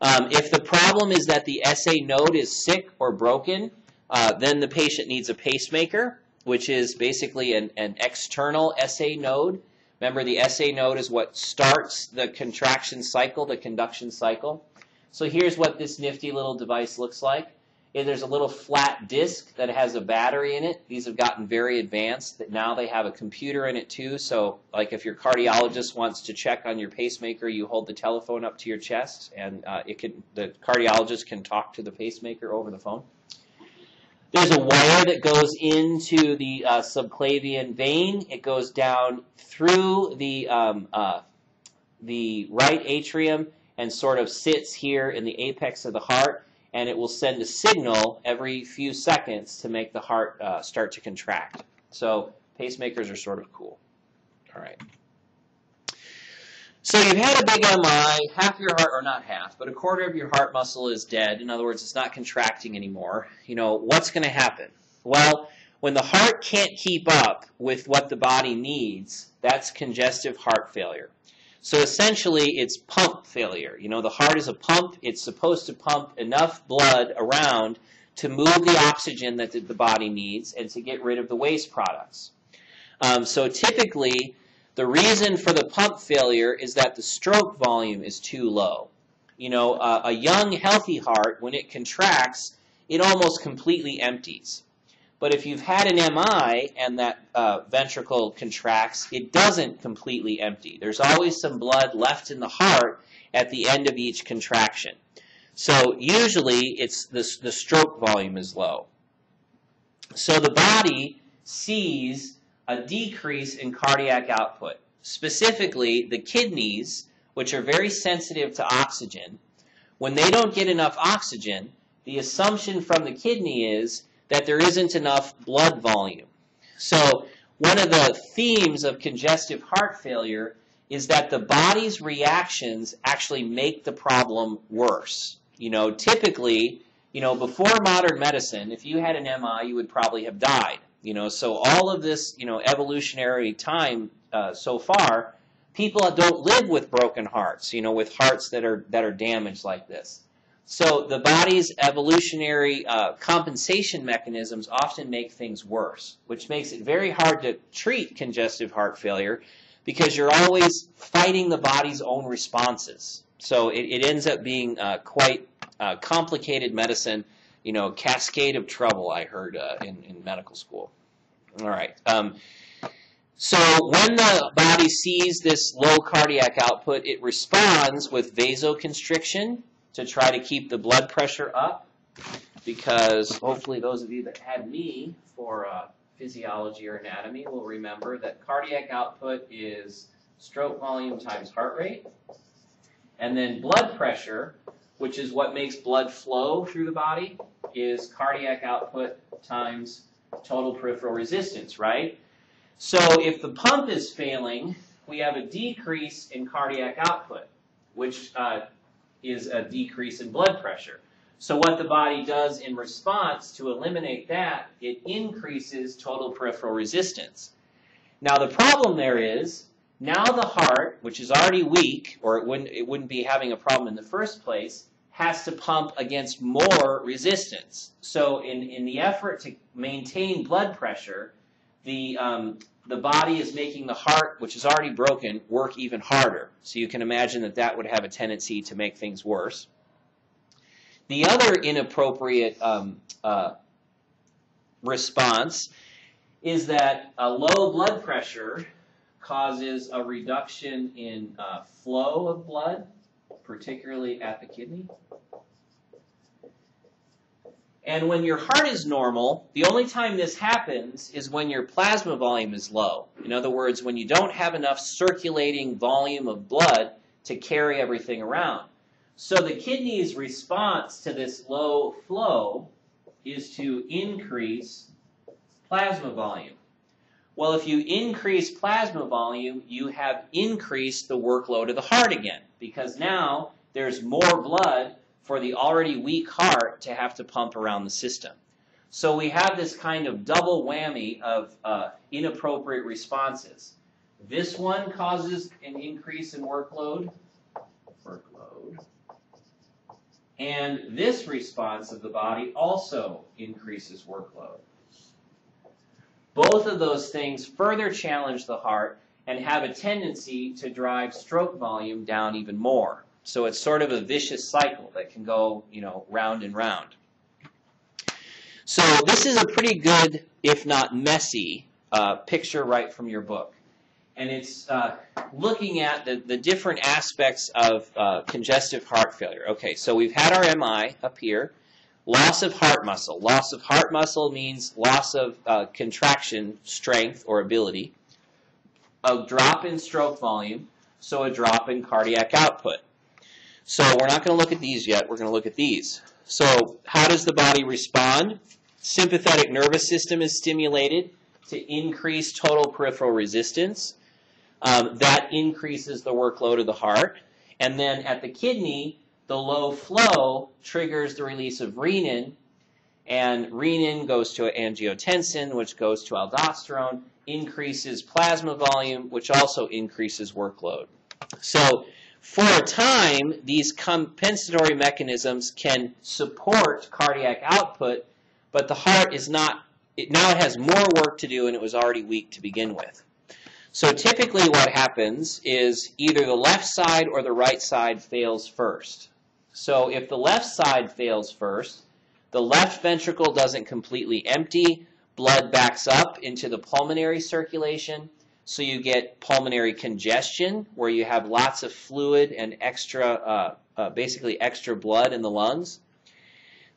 Um, if the problem is that the SA node is sick or broken, uh, then the patient needs a pacemaker, which is basically an, an external SA node. Remember, the SA node is what starts the contraction cycle, the conduction cycle. So here's what this nifty little device looks like. There's a little flat disc that has a battery in it. These have gotten very advanced. That now they have a computer in it too. So, like if your cardiologist wants to check on your pacemaker, you hold the telephone up to your chest, and uh, it can the cardiologist can talk to the pacemaker over the phone. There's a wire that goes into the uh, subclavian vein. It goes down through the um, uh, the right atrium and sort of sits here in the apex of the heart and it will send a signal every few seconds to make the heart uh, start to contract. So pacemakers are sort of cool. All right. So you've had a big MI, half your heart, or not half, but a quarter of your heart muscle is dead. In other words, it's not contracting anymore. You know, what's going to happen? Well, when the heart can't keep up with what the body needs, that's congestive heart failure. So essentially, it's pump failure. You know, the heart is a pump. It's supposed to pump enough blood around to move the oxygen that the body needs and to get rid of the waste products. Um, so typically, the reason for the pump failure is that the stroke volume is too low. You know, uh, a young, healthy heart, when it contracts, it almost completely empties. But if you've had an MI and that uh, ventricle contracts, it doesn't completely empty. There's always some blood left in the heart at the end of each contraction. So usually it's the, the stroke volume is low. So the body sees a decrease in cardiac output. Specifically, the kidneys, which are very sensitive to oxygen, when they don't get enough oxygen, the assumption from the kidney is that there isn't enough blood volume. So one of the themes of congestive heart failure is that the body's reactions actually make the problem worse. You know, typically, you know, before modern medicine, if you had an MI, you would probably have died. You know, so all of this, you know, evolutionary time uh, so far, people don't live with broken hearts. You know, with hearts that are that are damaged like this. So the body's evolutionary uh, compensation mechanisms often make things worse, which makes it very hard to treat congestive heart failure because you're always fighting the body's own responses. So it, it ends up being uh, quite uh, complicated medicine, you know, cascade of trouble, I heard uh, in, in medical school. All right. Um, so when the body sees this low cardiac output, it responds with vasoconstriction to try to keep the blood pressure up because hopefully those of you that had me for uh, physiology or anatomy will remember that cardiac output is stroke volume times heart rate. And then blood pressure, which is what makes blood flow through the body, is cardiac output times total peripheral resistance, right? So if the pump is failing, we have a decrease in cardiac output, which uh, is a decrease in blood pressure. So what the body does in response to eliminate that, it increases total peripheral resistance. Now the problem there is, now the heart, which is already weak, or it wouldn't, it wouldn't be having a problem in the first place, has to pump against more resistance. So in, in the effort to maintain blood pressure, the, um, the body is making the heart, which is already broken, work even harder. So you can imagine that that would have a tendency to make things worse. The other inappropriate um, uh, response is that a low blood pressure causes a reduction in uh, flow of blood, particularly at the kidney. And when your heart is normal, the only time this happens is when your plasma volume is low. In other words, when you don't have enough circulating volume of blood to carry everything around. So the kidney's response to this low flow is to increase plasma volume. Well, if you increase plasma volume, you have increased the workload of the heart again because now there's more blood for the already weak heart to have to pump around the system. So we have this kind of double whammy of uh, inappropriate responses. This one causes an increase in workload, workload, and this response of the body also increases workload. Both of those things further challenge the heart and have a tendency to drive stroke volume down even more. So it's sort of a vicious cycle that can go, you know, round and round. So this is a pretty good, if not messy, uh, picture right from your book. And it's uh, looking at the, the different aspects of uh, congestive heart failure. Okay, so we've had our MI up here. Loss of heart muscle. Loss of heart muscle means loss of uh, contraction strength or ability. A drop in stroke volume, so a drop in cardiac output. So we're not going to look at these yet. We're going to look at these. So how does the body respond? Sympathetic nervous system is stimulated to increase total peripheral resistance. Um, that increases the workload of the heart. And then at the kidney, the low flow triggers the release of renin, and renin goes to angiotensin, which goes to aldosterone, increases plasma volume, which also increases workload. So for a time, these compensatory mechanisms can support cardiac output, but the heart is not, it now it has more work to do and it was already weak to begin with. So typically what happens is either the left side or the right side fails first. So if the left side fails first, the left ventricle doesn't completely empty, blood backs up into the pulmonary circulation, so you get pulmonary congestion, where you have lots of fluid and extra, uh, uh, basically extra blood in the lungs.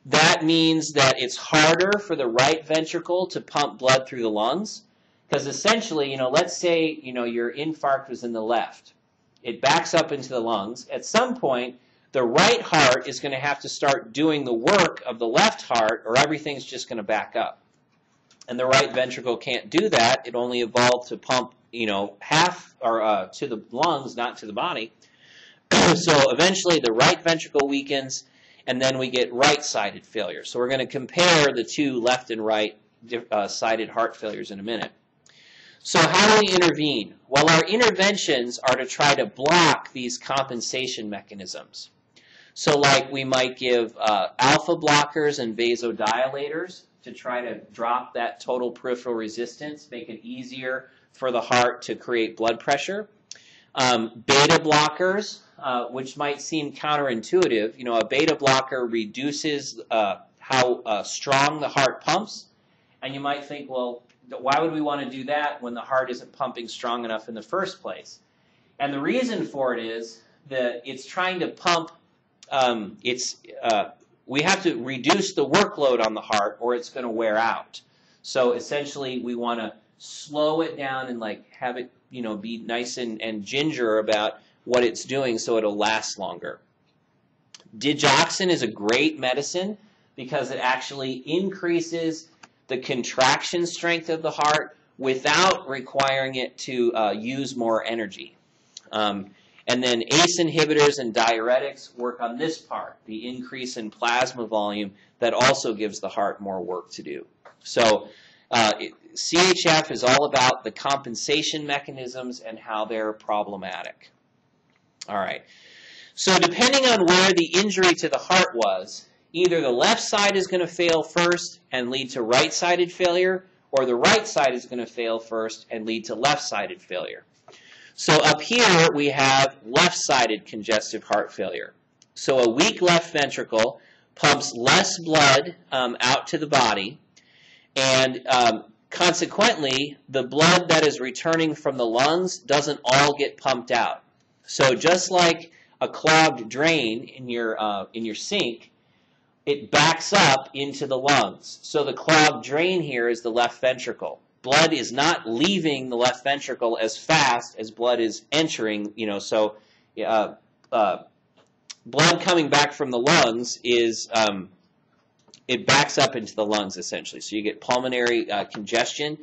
That means that it's harder for the right ventricle to pump blood through the lungs. Because essentially, you know, let's say, you know, your infarct was in the left. It backs up into the lungs. At some point, the right heart is going to have to start doing the work of the left heart, or everything's just going to back up. and the right ventricle can't do that. It only evolved to pump, you know, half or uh, to the lungs, not to the body. so eventually, the right ventricle weakens, and then we get right-sided failure. So we're going to compare the two left and right uh, sided heart failures in a minute. So how do we intervene? Well, our interventions are to try to block these compensation mechanisms. So like we might give uh, alpha blockers and vasodilators to try to drop that total peripheral resistance, make it easier for the heart to create blood pressure. Um, beta blockers, uh, which might seem counterintuitive, you know, a beta blocker reduces uh, how uh, strong the heart pumps, and you might think, well, why would we want to do that when the heart isn't pumping strong enough in the first place? And the reason for it is that it's trying to pump. Um, it's uh, we have to reduce the workload on the heart, or it's going to wear out. So essentially, we want to slow it down and like have it, you know, be nice and, and ginger about what it's doing, so it'll last longer. Digoxin is a great medicine because it actually increases the contraction strength of the heart without requiring it to uh, use more energy. Um, and then ACE inhibitors and diuretics work on this part, the increase in plasma volume that also gives the heart more work to do. So uh, CHF is all about the compensation mechanisms and how they're problematic. All right. So depending on where the injury to the heart was, either the left side is going to fail first and lead to right-sided failure, or the right side is going to fail first and lead to left-sided failure. So up here we have left-sided congestive heart failure. So a weak left ventricle pumps less blood um, out to the body, and um, consequently, the blood that is returning from the lungs doesn't all get pumped out. So just like a clogged drain in your uh, in your sink, it backs up into the lungs. So the clogged drain here is the left ventricle. Blood is not leaving the left ventricle as fast as blood is entering, you know, so uh, uh, blood coming back from the lungs is, um, it backs up into the lungs essentially. So you get pulmonary uh, congestion.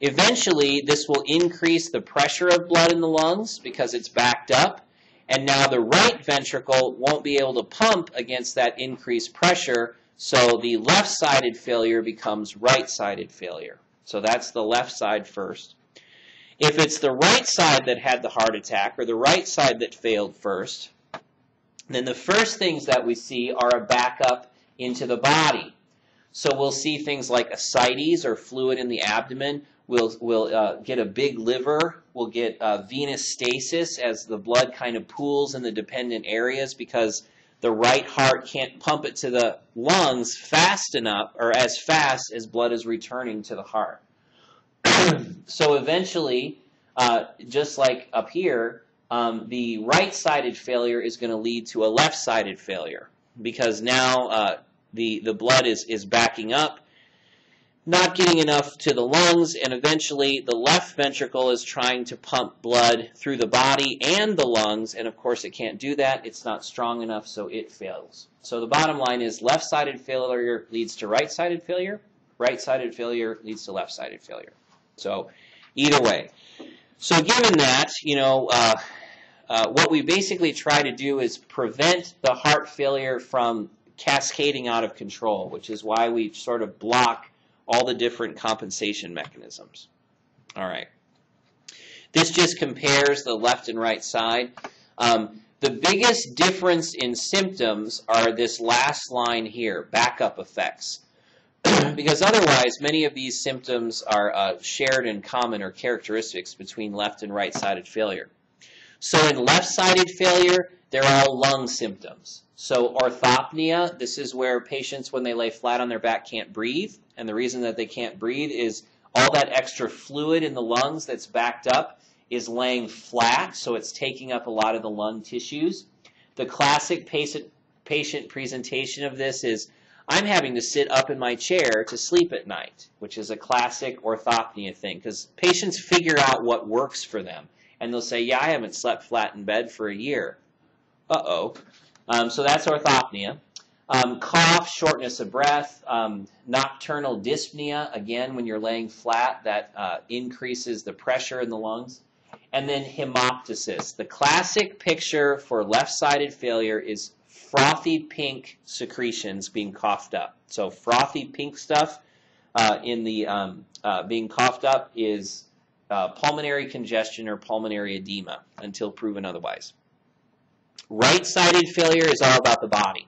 Eventually, this will increase the pressure of blood in the lungs because it's backed up and now the right ventricle won't be able to pump against that increased pressure, so the left-sided failure becomes right-sided failure. So that's the left side first. If it's the right side that had the heart attack, or the right side that failed first, then the first things that we see are a backup into the body. So we'll see things like ascites or fluid in the abdomen. We'll, we'll uh, get a big liver. We'll get uh, venous stasis as the blood kind of pools in the dependent areas because the right heart can't pump it to the lungs fast enough or as fast as blood is returning to the heart. so eventually, uh, just like up here, um, the right-sided failure is going to lead to a left-sided failure because now uh, the, the blood is, is backing up not getting enough to the lungs, and eventually the left ventricle is trying to pump blood through the body and the lungs, and of course it can't do that. It's not strong enough, so it fails. So the bottom line is left-sided failure leads to right-sided failure, right-sided failure leads to left-sided failure. So either way. So given that, you know, uh, uh, what we basically try to do is prevent the heart failure from cascading out of control, which is why we sort of block all the different compensation mechanisms. All right. This just compares the left and right side. Um, the biggest difference in symptoms are this last line here, backup effects. because otherwise, many of these symptoms are uh, shared in common or characteristics between left and right-sided failure. So in left-sided failure, they're all lung symptoms. So orthopnea, this is where patients, when they lay flat on their back, can't breathe. And the reason that they can't breathe is all that extra fluid in the lungs that's backed up is laying flat, so it's taking up a lot of the lung tissues. The classic patient, patient presentation of this is, I'm having to sit up in my chair to sleep at night, which is a classic orthopnea thing, because patients figure out what works for them. And they'll say, yeah, I haven't slept flat in bed for a year. Uh-oh. Um, so that's orthopnea. Um, cough, shortness of breath, um, nocturnal dyspnea, again, when you're laying flat, that uh, increases the pressure in the lungs. And then hemoptysis. The classic picture for left sided failure is frothy pink secretions being coughed up. So, frothy pink stuff uh, in the um, uh, being coughed up is uh, pulmonary congestion or pulmonary edema until proven otherwise. Right sided failure is all about the body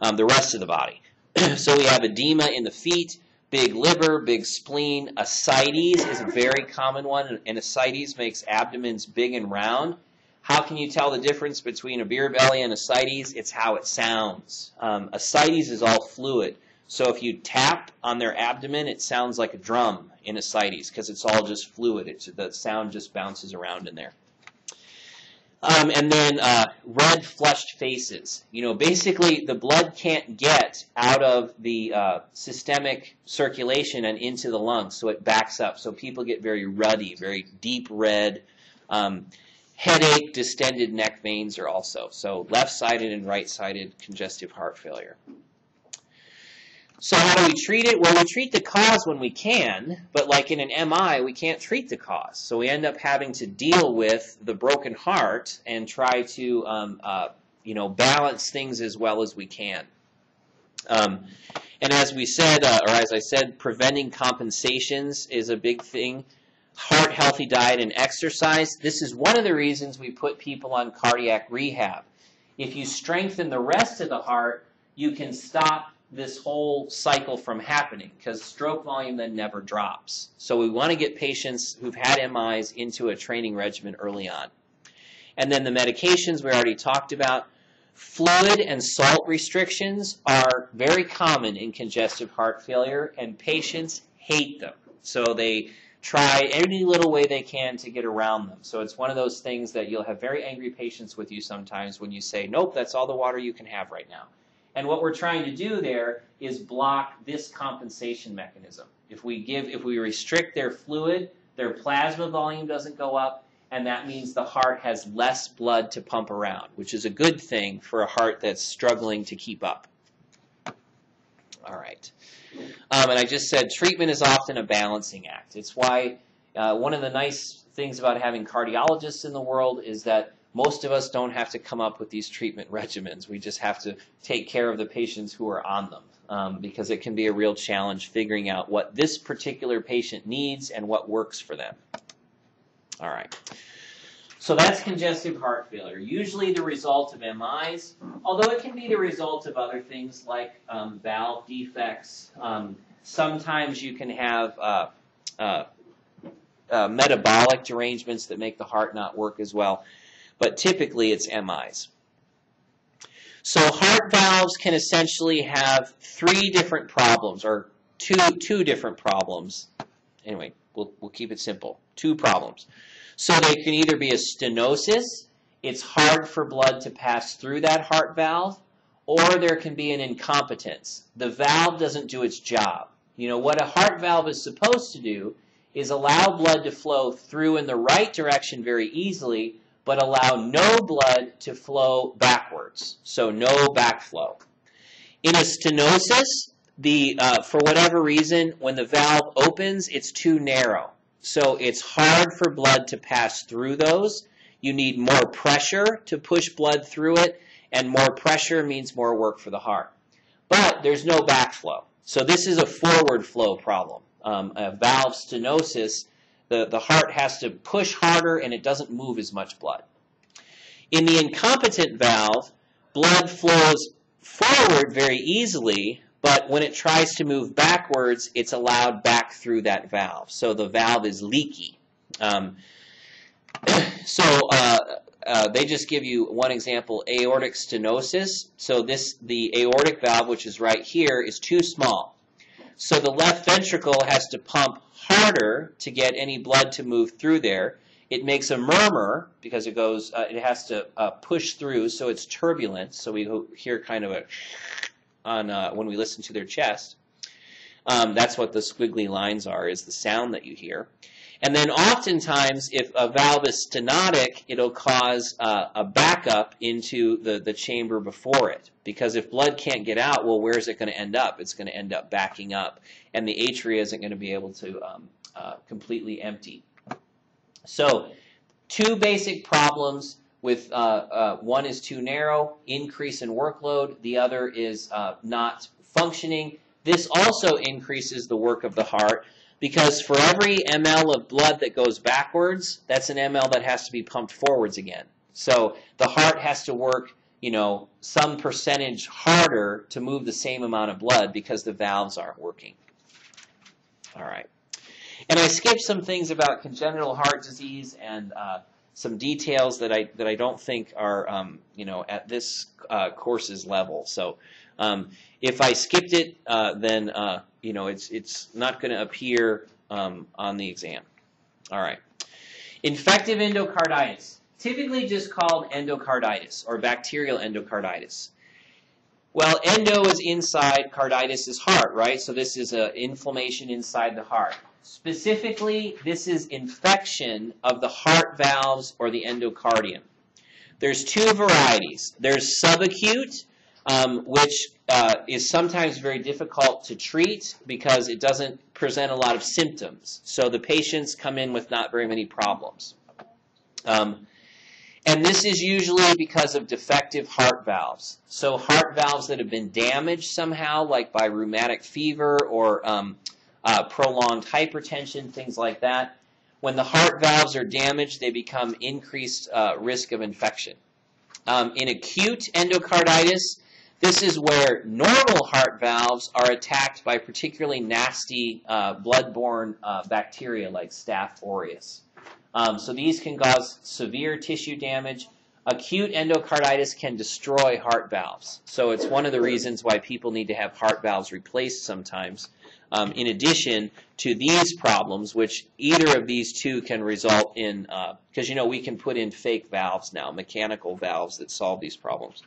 um, the rest of the body. so we have edema in the feet, big liver, big spleen. Ascites is a very common one, and ascites makes abdomens big and round. How can you tell the difference between a beer belly and ascites? It's how it sounds. Um, ascites is all fluid. So if you tap on their abdomen, it sounds like a drum in ascites because it's all just fluid. It's, the sound just bounces around in there. Um, and then uh, red flushed faces. You know, basically the blood can't get out of the uh, systemic circulation and into the lungs, so it backs up. So people get very ruddy, very deep red. Um, headache, distended neck veins are also. So left-sided and right-sided congestive heart failure. So how do we treat it? Well, we treat the cause when we can, but like in an MI, we can't treat the cause. So we end up having to deal with the broken heart and try to, um, uh, you know, balance things as well as we can. Um, and as we said, uh, or as I said, preventing compensations is a big thing. Heart healthy diet and exercise. This is one of the reasons we put people on cardiac rehab. If you strengthen the rest of the heart, you can stop this whole cycle from happening because stroke volume then never drops. So we want to get patients who've had MIs into a training regimen early on. And then the medications we already talked about. Fluid and salt restrictions are very common in congestive heart failure, and patients hate them. So they try any little way they can to get around them. So it's one of those things that you'll have very angry patients with you sometimes when you say, nope, that's all the water you can have right now. And what we're trying to do there is block this compensation mechanism. If we give, if we restrict their fluid, their plasma volume doesn't go up, and that means the heart has less blood to pump around, which is a good thing for a heart that's struggling to keep up. All right. Um, and I just said treatment is often a balancing act. It's why uh, one of the nice things about having cardiologists in the world is that most of us don't have to come up with these treatment regimens. We just have to take care of the patients who are on them um, because it can be a real challenge figuring out what this particular patient needs and what works for them. All right. So that's congestive heart failure, usually the result of MIs, although it can be the result of other things like um, valve defects. Um, sometimes you can have uh, uh, uh, metabolic derangements that make the heart not work as well but typically it's MIs. So heart valves can essentially have three different problems, or two, two different problems. Anyway, we'll, we'll keep it simple. Two problems. So they can either be a stenosis, it's hard for blood to pass through that heart valve, or there can be an incompetence. The valve doesn't do its job. You know, what a heart valve is supposed to do is allow blood to flow through in the right direction very easily, but allow no blood to flow backwards, so no backflow. In a stenosis, the uh, for whatever reason, when the valve opens, it's too narrow. So it's hard for blood to pass through those. You need more pressure to push blood through it, and more pressure means more work for the heart. But there's no backflow. So this is a forward flow problem. Um, a valve stenosis the, the heart has to push harder and it doesn't move as much blood. In the incompetent valve, blood flows forward very easily, but when it tries to move backwards, it's allowed back through that valve. So the valve is leaky. Um, so uh, uh, they just give you one example, aortic stenosis. So this the aortic valve, which is right here, is too small. So the left ventricle has to pump harder to get any blood to move through there. It makes a murmur because it goes, uh, it has to uh, push through, so it's turbulent. So we hear kind of a on uh, when we listen to their chest. Um, that's what the squiggly lines are, is the sound that you hear. And then oftentimes, if a valve is stenotic, it'll cause uh, a backup into the, the chamber before it. Because if blood can't get out, well, where is it going to end up? It's going to end up backing up, and the atria isn't going to be able to um, uh, completely empty. So, two basic problems with uh, uh, one is too narrow, increase in workload. The other is uh, not functioning. This also increases the work of the heart because for every ml of blood that goes backwards, that's an ml that has to be pumped forwards again. So the heart has to work, you know, some percentage harder to move the same amount of blood because the valves aren't working. All right. And I skipped some things about congenital heart disease and uh, some details that I that I don't think are um, you know at this uh, course's level. So um, if I skipped it, uh, then uh, you know it's it's not going to appear um, on the exam. All right. Infective endocarditis, typically just called endocarditis or bacterial endocarditis. Well, endo is inside, carditis is heart, right? So this is an inflammation inside the heart. Specifically, this is infection of the heart valves or the endocardium. There's two varieties. There's subacute, um, which uh, is sometimes very difficult to treat because it doesn't present a lot of symptoms. So the patients come in with not very many problems. Um, and this is usually because of defective heart valves. So heart valves that have been damaged somehow, like by rheumatic fever or um, uh, prolonged hypertension, things like that. When the heart valves are damaged, they become increased uh, risk of infection. Um, in acute endocarditis, this is where normal heart valves are attacked by particularly nasty uh, blood-borne uh, bacteria like Staph aureus. Um, so these can cause severe tissue damage. Acute endocarditis can destroy heart valves. So it's one of the reasons why people need to have heart valves replaced sometimes. Um, in addition to these problems, which either of these two can result in, because uh, you know we can put in fake valves now, mechanical valves that solve these problems.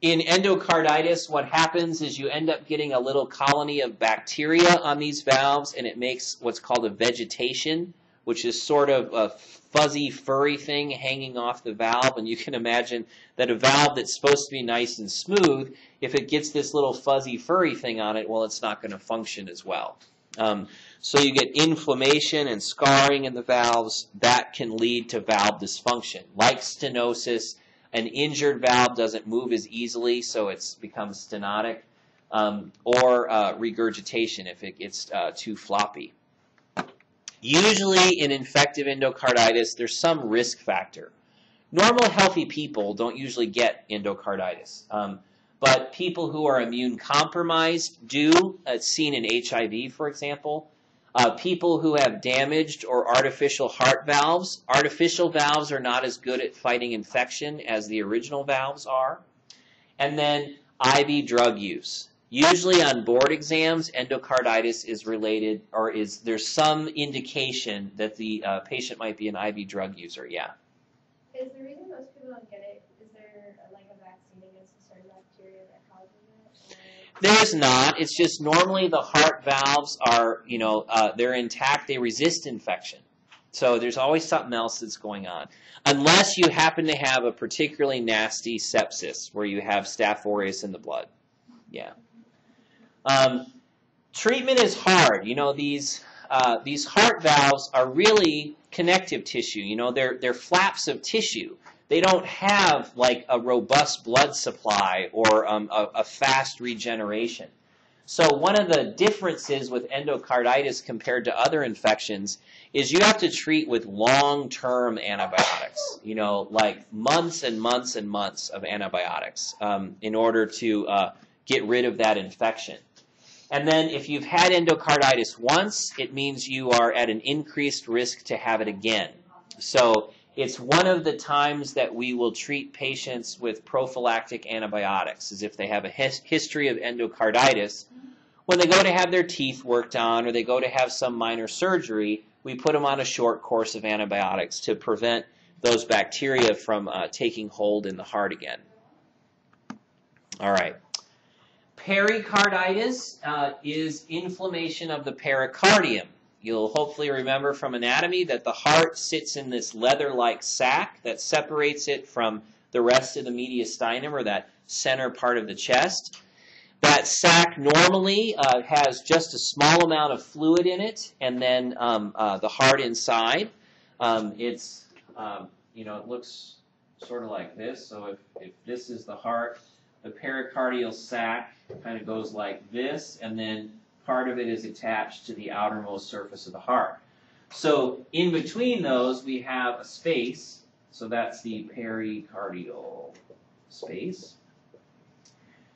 In endocarditis, what happens is you end up getting a little colony of bacteria on these valves, and it makes what's called a vegetation which is sort of a fuzzy, furry thing hanging off the valve. And you can imagine that a valve that's supposed to be nice and smooth, if it gets this little fuzzy, furry thing on it, well, it's not going to function as well. Um, so you get inflammation and scarring in the valves. That can lead to valve dysfunction. Like stenosis, an injured valve doesn't move as easily, so it becomes stenotic. Um, or uh, regurgitation if it gets uh, too floppy. Usually in infective endocarditis, there's some risk factor. Normal healthy people don't usually get endocarditis. Um, but people who are immune compromised do. It's seen in HIV, for example. Uh, people who have damaged or artificial heart valves, artificial valves are not as good at fighting infection as the original valves are. And then IV drug use. Usually on board exams, endocarditis is related, or is there's some indication that the uh, patient might be an IV drug user. Yeah. Is the reason most people don't get it is there uh, like a vaccine against a certain bacteria that causes it? Or? There's not. It's just normally the heart valves are, you know, uh, they're intact. They resist infection. So there's always something else that's going on. Unless you happen to have a particularly nasty sepsis where you have Staph aureus in the blood. Yeah. Um, treatment is hard. You know, these, uh, these heart valves are really connective tissue. You know, they're, they're flaps of tissue. They don't have like a robust blood supply or um, a, a fast regeneration. So one of the differences with endocarditis compared to other infections is you have to treat with long-term antibiotics. You know, like months and months and months of antibiotics um, in order to uh, get rid of that infection. And then if you've had endocarditis once, it means you are at an increased risk to have it again. So it's one of the times that we will treat patients with prophylactic antibiotics, as if they have a his history of endocarditis. When they go to have their teeth worked on or they go to have some minor surgery, we put them on a short course of antibiotics to prevent those bacteria from uh, taking hold in the heart again. All right. Pericarditis uh, is inflammation of the pericardium. You'll hopefully remember from anatomy that the heart sits in this leather-like sac that separates it from the rest of the mediastinum or that center part of the chest. That sac normally uh, has just a small amount of fluid in it, and then um, uh, the heart inside. Um, it's um, you know it looks sort of like this. So if, if this is the heart, the pericardial sac kind of goes like this, and then part of it is attached to the outermost surface of the heart. So in between those, we have a space. So that's the pericardial space.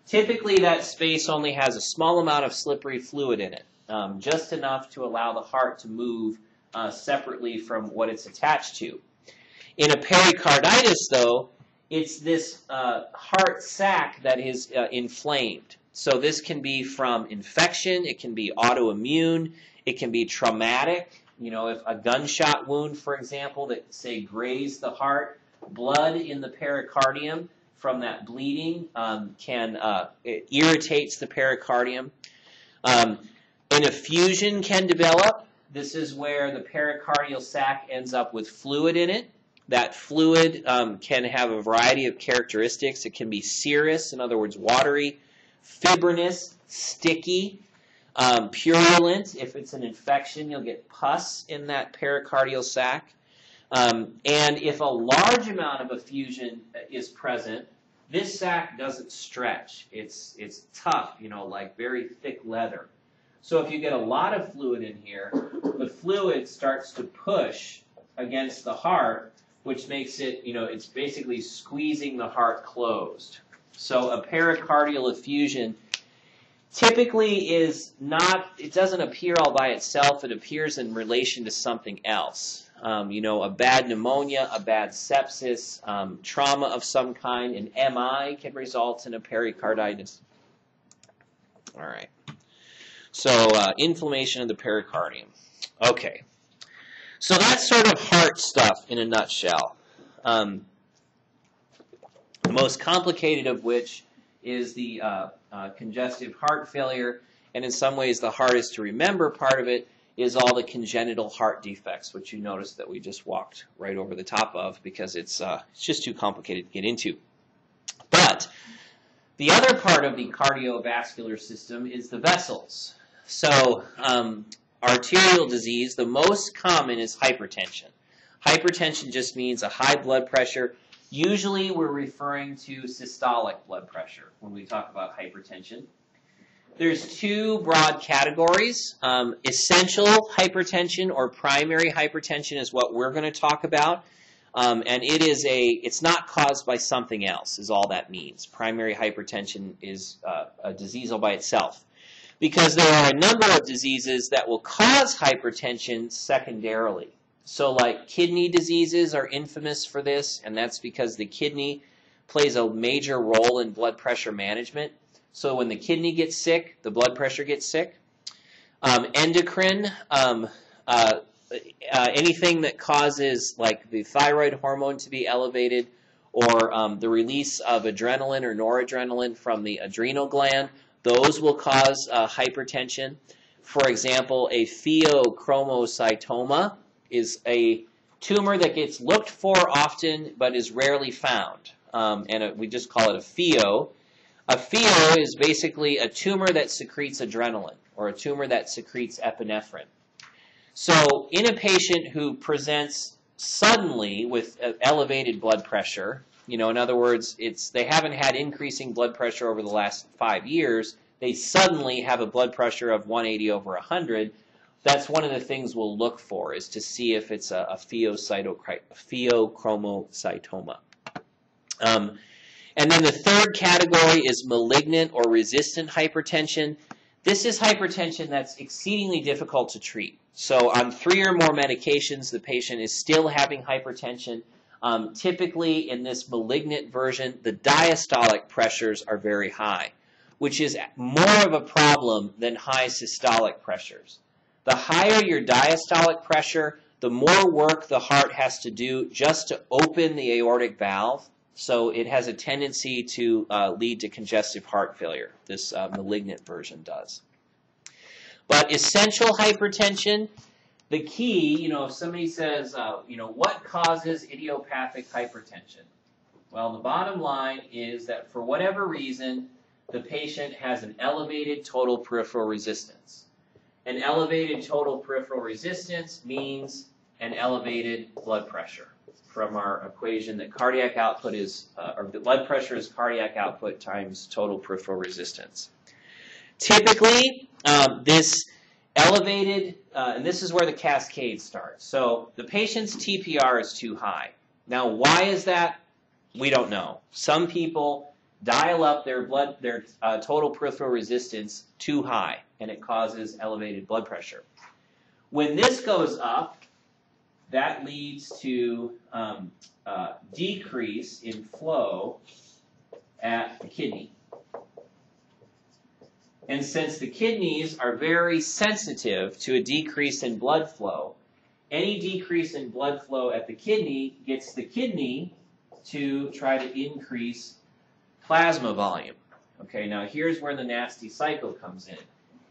Typically, that space only has a small amount of slippery fluid in it, um, just enough to allow the heart to move uh, separately from what it's attached to. In a pericarditis, though, it's this uh, heart sac that is uh, inflamed. So this can be from infection, it can be autoimmune, it can be traumatic. You know, if a gunshot wound, for example, that say grazed the heart, blood in the pericardium from that bleeding um, can uh, it irritates the pericardium. Um, an effusion can develop. This is where the pericardial sac ends up with fluid in it. That fluid um, can have a variety of characteristics. It can be serous, in other words, watery, fibrinous, sticky, um, purulent. If it's an infection, you'll get pus in that pericardial sac. Um, and if a large amount of effusion is present, this sac doesn't stretch. It's, it's tough, you know, like very thick leather. So if you get a lot of fluid in here, the fluid starts to push against the heart, which makes it, you know, it's basically squeezing the heart closed. So a pericardial effusion typically is not, it doesn't appear all by itself, it appears in relation to something else. Um, you know, a bad pneumonia, a bad sepsis, um, trauma of some kind, an MI can result in a pericarditis. All right. So, uh, inflammation of the pericardium. Okay. So that's sort of heart stuff in a nutshell. Um, the most complicated of which is the uh, uh, congestive heart failure, and in some ways the hardest to remember part of it is all the congenital heart defects, which you notice that we just walked right over the top of because it's, uh, it's just too complicated to get into. But the other part of the cardiovascular system is the vessels. So um, arterial disease, the most common is hypertension. Hypertension just means a high blood pressure. Usually we're referring to systolic blood pressure when we talk about hypertension. There's two broad categories. Um, essential hypertension or primary hypertension is what we're going to talk about. Um, and it is a, it's not caused by something else, is all that means. Primary hypertension is uh, a disease all by itself. Because there are a number of diseases that will cause hypertension secondarily. So, like kidney diseases are infamous for this, and that's because the kidney plays a major role in blood pressure management. So when the kidney gets sick, the blood pressure gets sick. Um, endocrine, um, uh, uh, anything that causes like the thyroid hormone to be elevated or um, the release of adrenaline or noradrenaline from the adrenal gland, those will cause uh, hypertension. For example, a pheochromocytoma is a tumor that gets looked for often but is rarely found. Um, and a, we just call it a pheo. A pheo is basically a tumor that secretes adrenaline or a tumor that secretes epinephrine. So in a patient who presents suddenly with elevated blood pressure, you know, in other words, it's they haven't had increasing blood pressure over the last five years, they suddenly have a blood pressure of 180 over 100. That's one of the things we'll look for is to see if it's a, a pheochromocytoma. Um, and then the third category is malignant or resistant hypertension. This is hypertension that's exceedingly difficult to treat. So on three or more medications, the patient is still having hypertension. Um, typically, in this malignant version, the diastolic pressures are very high, which is more of a problem than high systolic pressures. The higher your diastolic pressure, the more work the heart has to do just to open the aortic valve. So it has a tendency to uh, lead to congestive heart failure. This uh, malignant version does. But essential hypertension, the key, you know, if somebody says, uh, you know, what causes idiopathic hypertension? Well, the bottom line is that for whatever reason, the patient has an elevated total peripheral resistance. An elevated total peripheral resistance means an elevated blood pressure. From our equation that cardiac output is, uh, or the blood pressure is cardiac output times total peripheral resistance. Typically, um, this elevated, uh, and this is where the cascade starts. So the patient's TPR is too high. Now, why is that? We don't know. Some people dial up their blood, their uh, total peripheral resistance too high, and it causes elevated blood pressure. When this goes up, that leads to um, uh, decrease in flow at the kidney. And since the kidneys are very sensitive to a decrease in blood flow, any decrease in blood flow at the kidney gets the kidney to try to increase plasma volume. Okay, now here's where the nasty cycle comes in.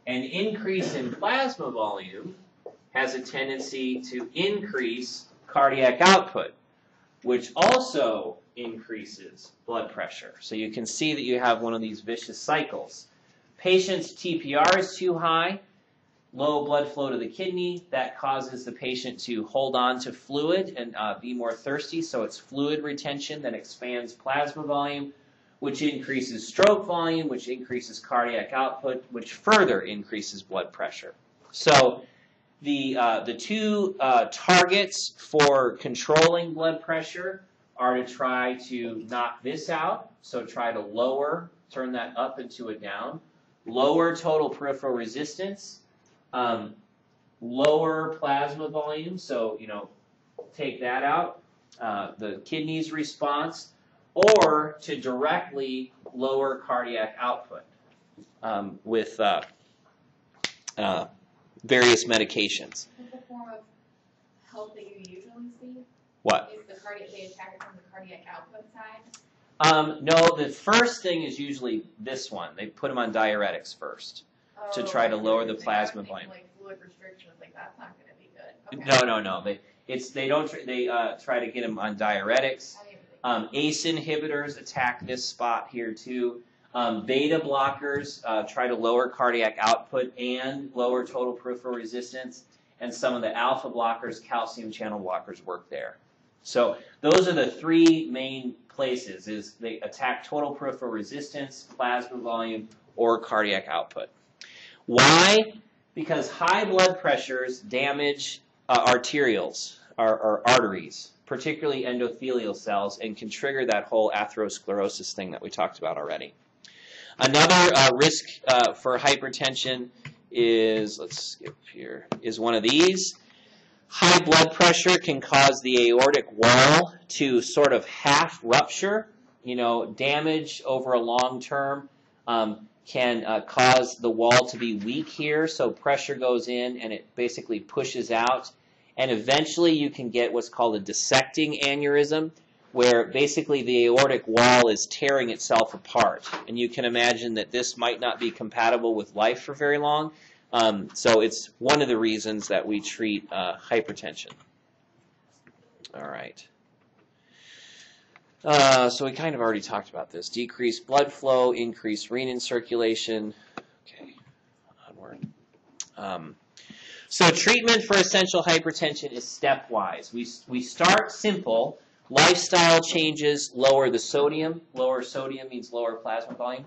An increase in plasma volume has a tendency to increase cardiac output, which also increases blood pressure. So you can see that you have one of these vicious cycles. Patient's TPR is too high, low blood flow to the kidney. That causes the patient to hold on to fluid and uh, be more thirsty. So it's fluid retention that expands plasma volume, which increases stroke volume, which increases cardiac output, which further increases blood pressure. So the uh, the two uh, targets for controlling blood pressure are to try to knock this out. So try to lower, turn that up into a down. Lower total peripheral resistance, um, lower plasma volume, so, you know, take that out, uh, the kidney's response, or to directly lower cardiac output um, with uh, uh, various medications. What's the form of help that you usually see? What? Is the cardiac, they attack it from the cardiac output side? Um, no, the first thing is usually this one. They put them on diuretics first. To try to Oh, lower the plasma volume. Like fluid restriction, like, that's not gonna be good. Okay. No, no, no. They it's they don't tr- they uh, try to get them on diuretics. I think Um, ACE inhibitors attack this spot here too. Um, beta blockers uh, try to lower cardiac output and lower total peripheral resistance. And some of the alpha blockers, calcium channel blockers, work there. So those are the three main places: is they attack total peripheral resistance, plasma volume, or cardiac output. Why? Because high blood pressures damage uh, arterioles, or, or arteries, particularly endothelial cells, and can trigger that whole atherosclerosis thing that we talked about already. Another uh, risk uh, for hypertension is, let's skip here, is one of these. High blood pressure can cause the aortic wall to sort of half rupture, you know, damage over a long term. Um, can uh, cause the wall to be weak here, so pressure goes in and it basically pushes out. And eventually you can get what's called a dissecting aneurysm, where basically the aortic wall is tearing itself apart. And you can imagine that this might not be compatible with life for very long. Um, so it's one of the reasons that we treat uh, hypertension. All right. Uh, so we kind of already talked about this. Decreased blood flow, increased renin circulation. Okay, onward. Um, so treatment for essential hypertension is stepwise. We, we start simple. Lifestyle changes lower the sodium. Lower sodium means lower plasma volume.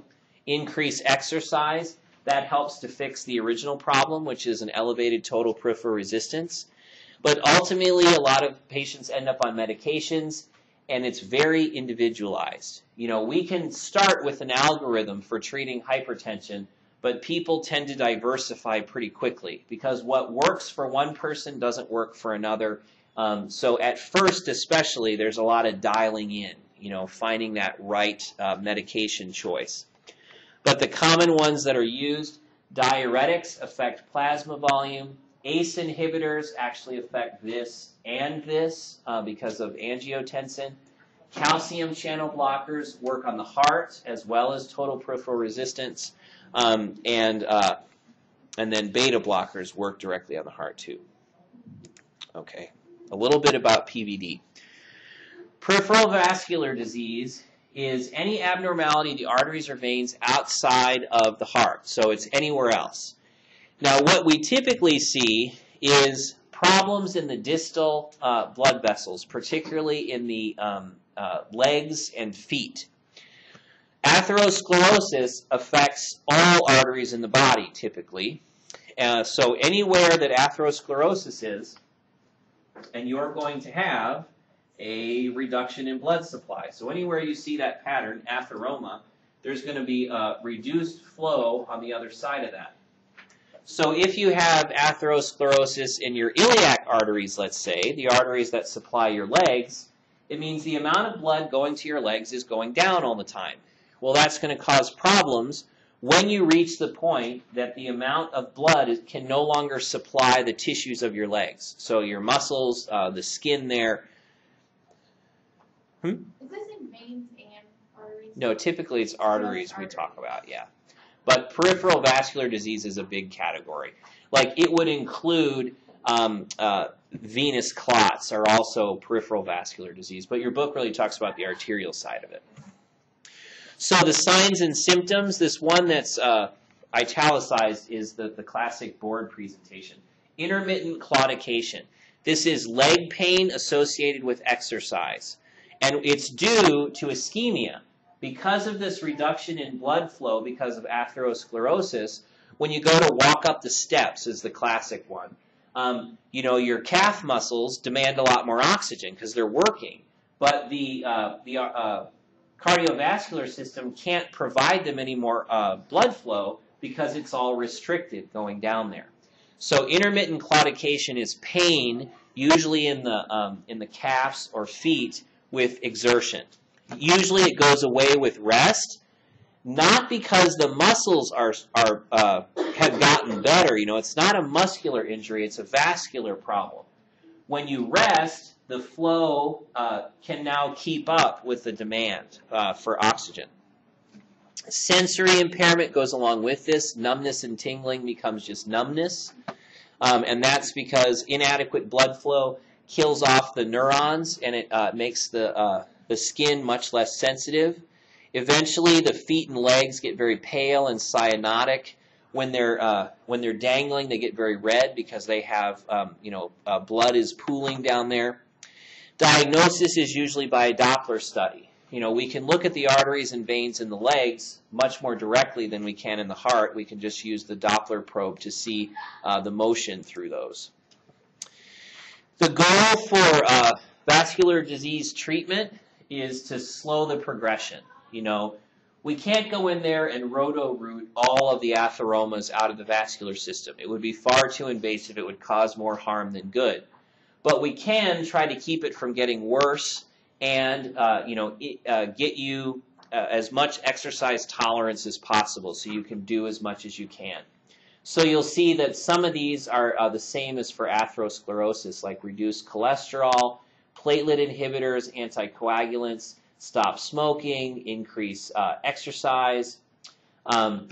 Increase exercise. That helps to fix the original problem, which is an elevated total peripheral resistance. But ultimately, a lot of patients end up on medications and it's very individualized. You know, we can start with an algorithm for treating hypertension, but people tend to diversify pretty quickly because what works for one person doesn't work for another. Um, so at first, especially, there's a lot of dialing in, you know, finding that right uh, medication choice. But the common ones that are used, diuretics affect plasma volume, ACE inhibitors actually affect this and this uh, because of angiotensin. Calcium channel blockers work on the heart as well as total peripheral resistance, um, and uh, and then beta blockers work directly on the heart too. Okay, a little bit about PVD. Peripheral vascular disease is any abnormality in the arteries or veins outside of the heart, so it's anywhere else. Now, what we typically see is problems in the distal uh, blood vessels, particularly in the um, uh, legs and feet. Atherosclerosis affects all arteries in the body, typically. Uh, so, anywhere that atherosclerosis is, and you're going to have a reduction in blood supply. So anywhere you see that pattern, atheroma, there's going to be a reduced flow on the other side of that. So if you have atherosclerosis in your iliac arteries, let's say, the arteries that supply your legs, it means the amount of blood going to your legs is going down all the time. Well, that's going to cause problems when you reach the point that the amount of blood is, can no longer supply the tissues of your legs. So your muscles, uh, the skin there. Is this in veins and arteries? No, typically it's arteries we talk about, yeah. But peripheral vascular disease is a big category. Like it would include um, uh, venous clots are also peripheral vascular disease, but your book really talks about the arterial side of it. So the signs and symptoms, this one that's uh, italicized is the, the classic board presentation. Intermittent claudication. This is leg pain associated with exercise. And it's due to ischemia. Because of this reduction in blood flow because of atherosclerosis, when you go to walk up the steps is the classic one. Um, you know, your calf muscles demand a lot more oxygen because they're working, but the uh, the uh, cardiovascular system can't provide them any more uh, blood flow because it's all restricted going down there. So intermittent claudication is pain, usually in the um, in the calves or feet with exertion. Usually it goes away with rest, not because the muscles are are uh, have gotten better. You know, it's not a muscular injury; it's a vascular problem. When you rest, the flow uh, can now keep up with the demand uh, for oxygen. Sensory impairment goes along with this. Numbness and tingling becomes just numbness. Um, and that's because inadequate blood flow kills off the neurons and it uh, makes the, uh, the skin much less sensitive. Eventually, the feet and legs get very pale and cyanotic. When they're uh, when they're dangling, they get very red because they have um, you know uh, blood is pooling down there. Diagnosis is usually by a Doppler study. You know, we can look at the arteries and veins in the legs much more directly than we can in the heart. We can just use the Doppler probe to see uh, the motion through those. The goal for uh, vascular disease treatment is to slow the progression. You know, we can't go in there and roto-root all of the atheromas out of the vascular system. It would be far too invasive. It would cause more harm than good. But we can try to keep it from getting worse and, uh, you know, it, uh, get you uh, as much exercise tolerance as possible so you can do as much as you can. So you'll see that some of these are uh, the same as for atherosclerosis, like reduced cholesterol, platelet inhibitors, anticoagulants, stop smoking, increase uh, exercise, um,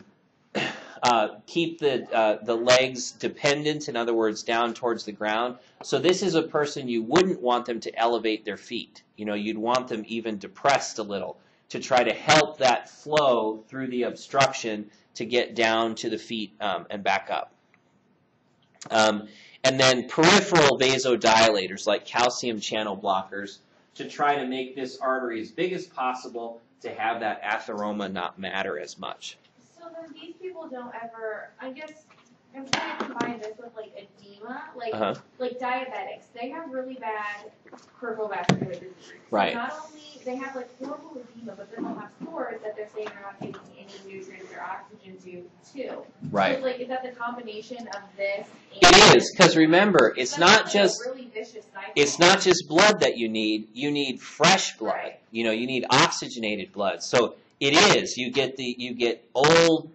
uh, keep the uh, the legs dependent, in other words, down towards the ground. So this is a person you wouldn't want them to elevate their feet. You know, you'd want them even depressed a little to try to help that flow through the obstruction to get down to the feet um, and back up. Um, and then peripheral vasodilators like calcium channel blockers to try to make this artery as big as possible to have that atheroma not matter as much. So then these people don't ever, I guess, I'm trying to combine this with like edema, like Uh-huh. like diabetics. They have really bad peripheral vascular disease. So Right. Not only they have like horrible edema, but then they'll have sores that they're saying they're not taking any nutrients or oxygen to too. So it's like is that the combination of this? And It is because remember, it's That's not like just a really vicious cycle. it's not just blood that you need. You need fresh blood. Right. You know, you need oxygenated blood. So it is. You get the you get old,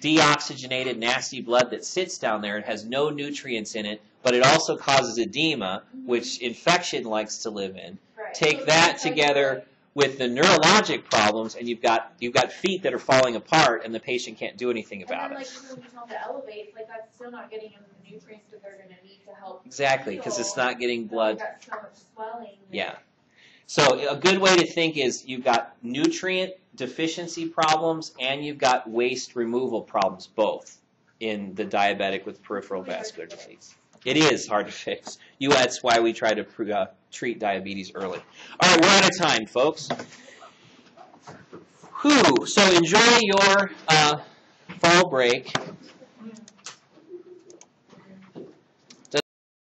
deoxygenated, nasty blood that sits down there. It has no nutrients in it, but it also causes edema, Mhm. which infection likes to live in. Right. Take that together with the neurologic problems, and you've got you've got feet that are falling apart, and the patient can't do anything And about then, it. like, even when you tell them to elevate, like, that's still not getting them the nutrients that they're gonna need to help. Exactly, because it's not getting blood. Got so much swelling. Yeah. So a good way to think is you've got nutrient deficiency problems and you've got waste removal problems both in the diabetic with peripheral vascular disease. It is hard to fix. You that's why we try to uh, treat diabetes early. All right, we're out of time, folks. Whew. So enjoy your uh, fall break.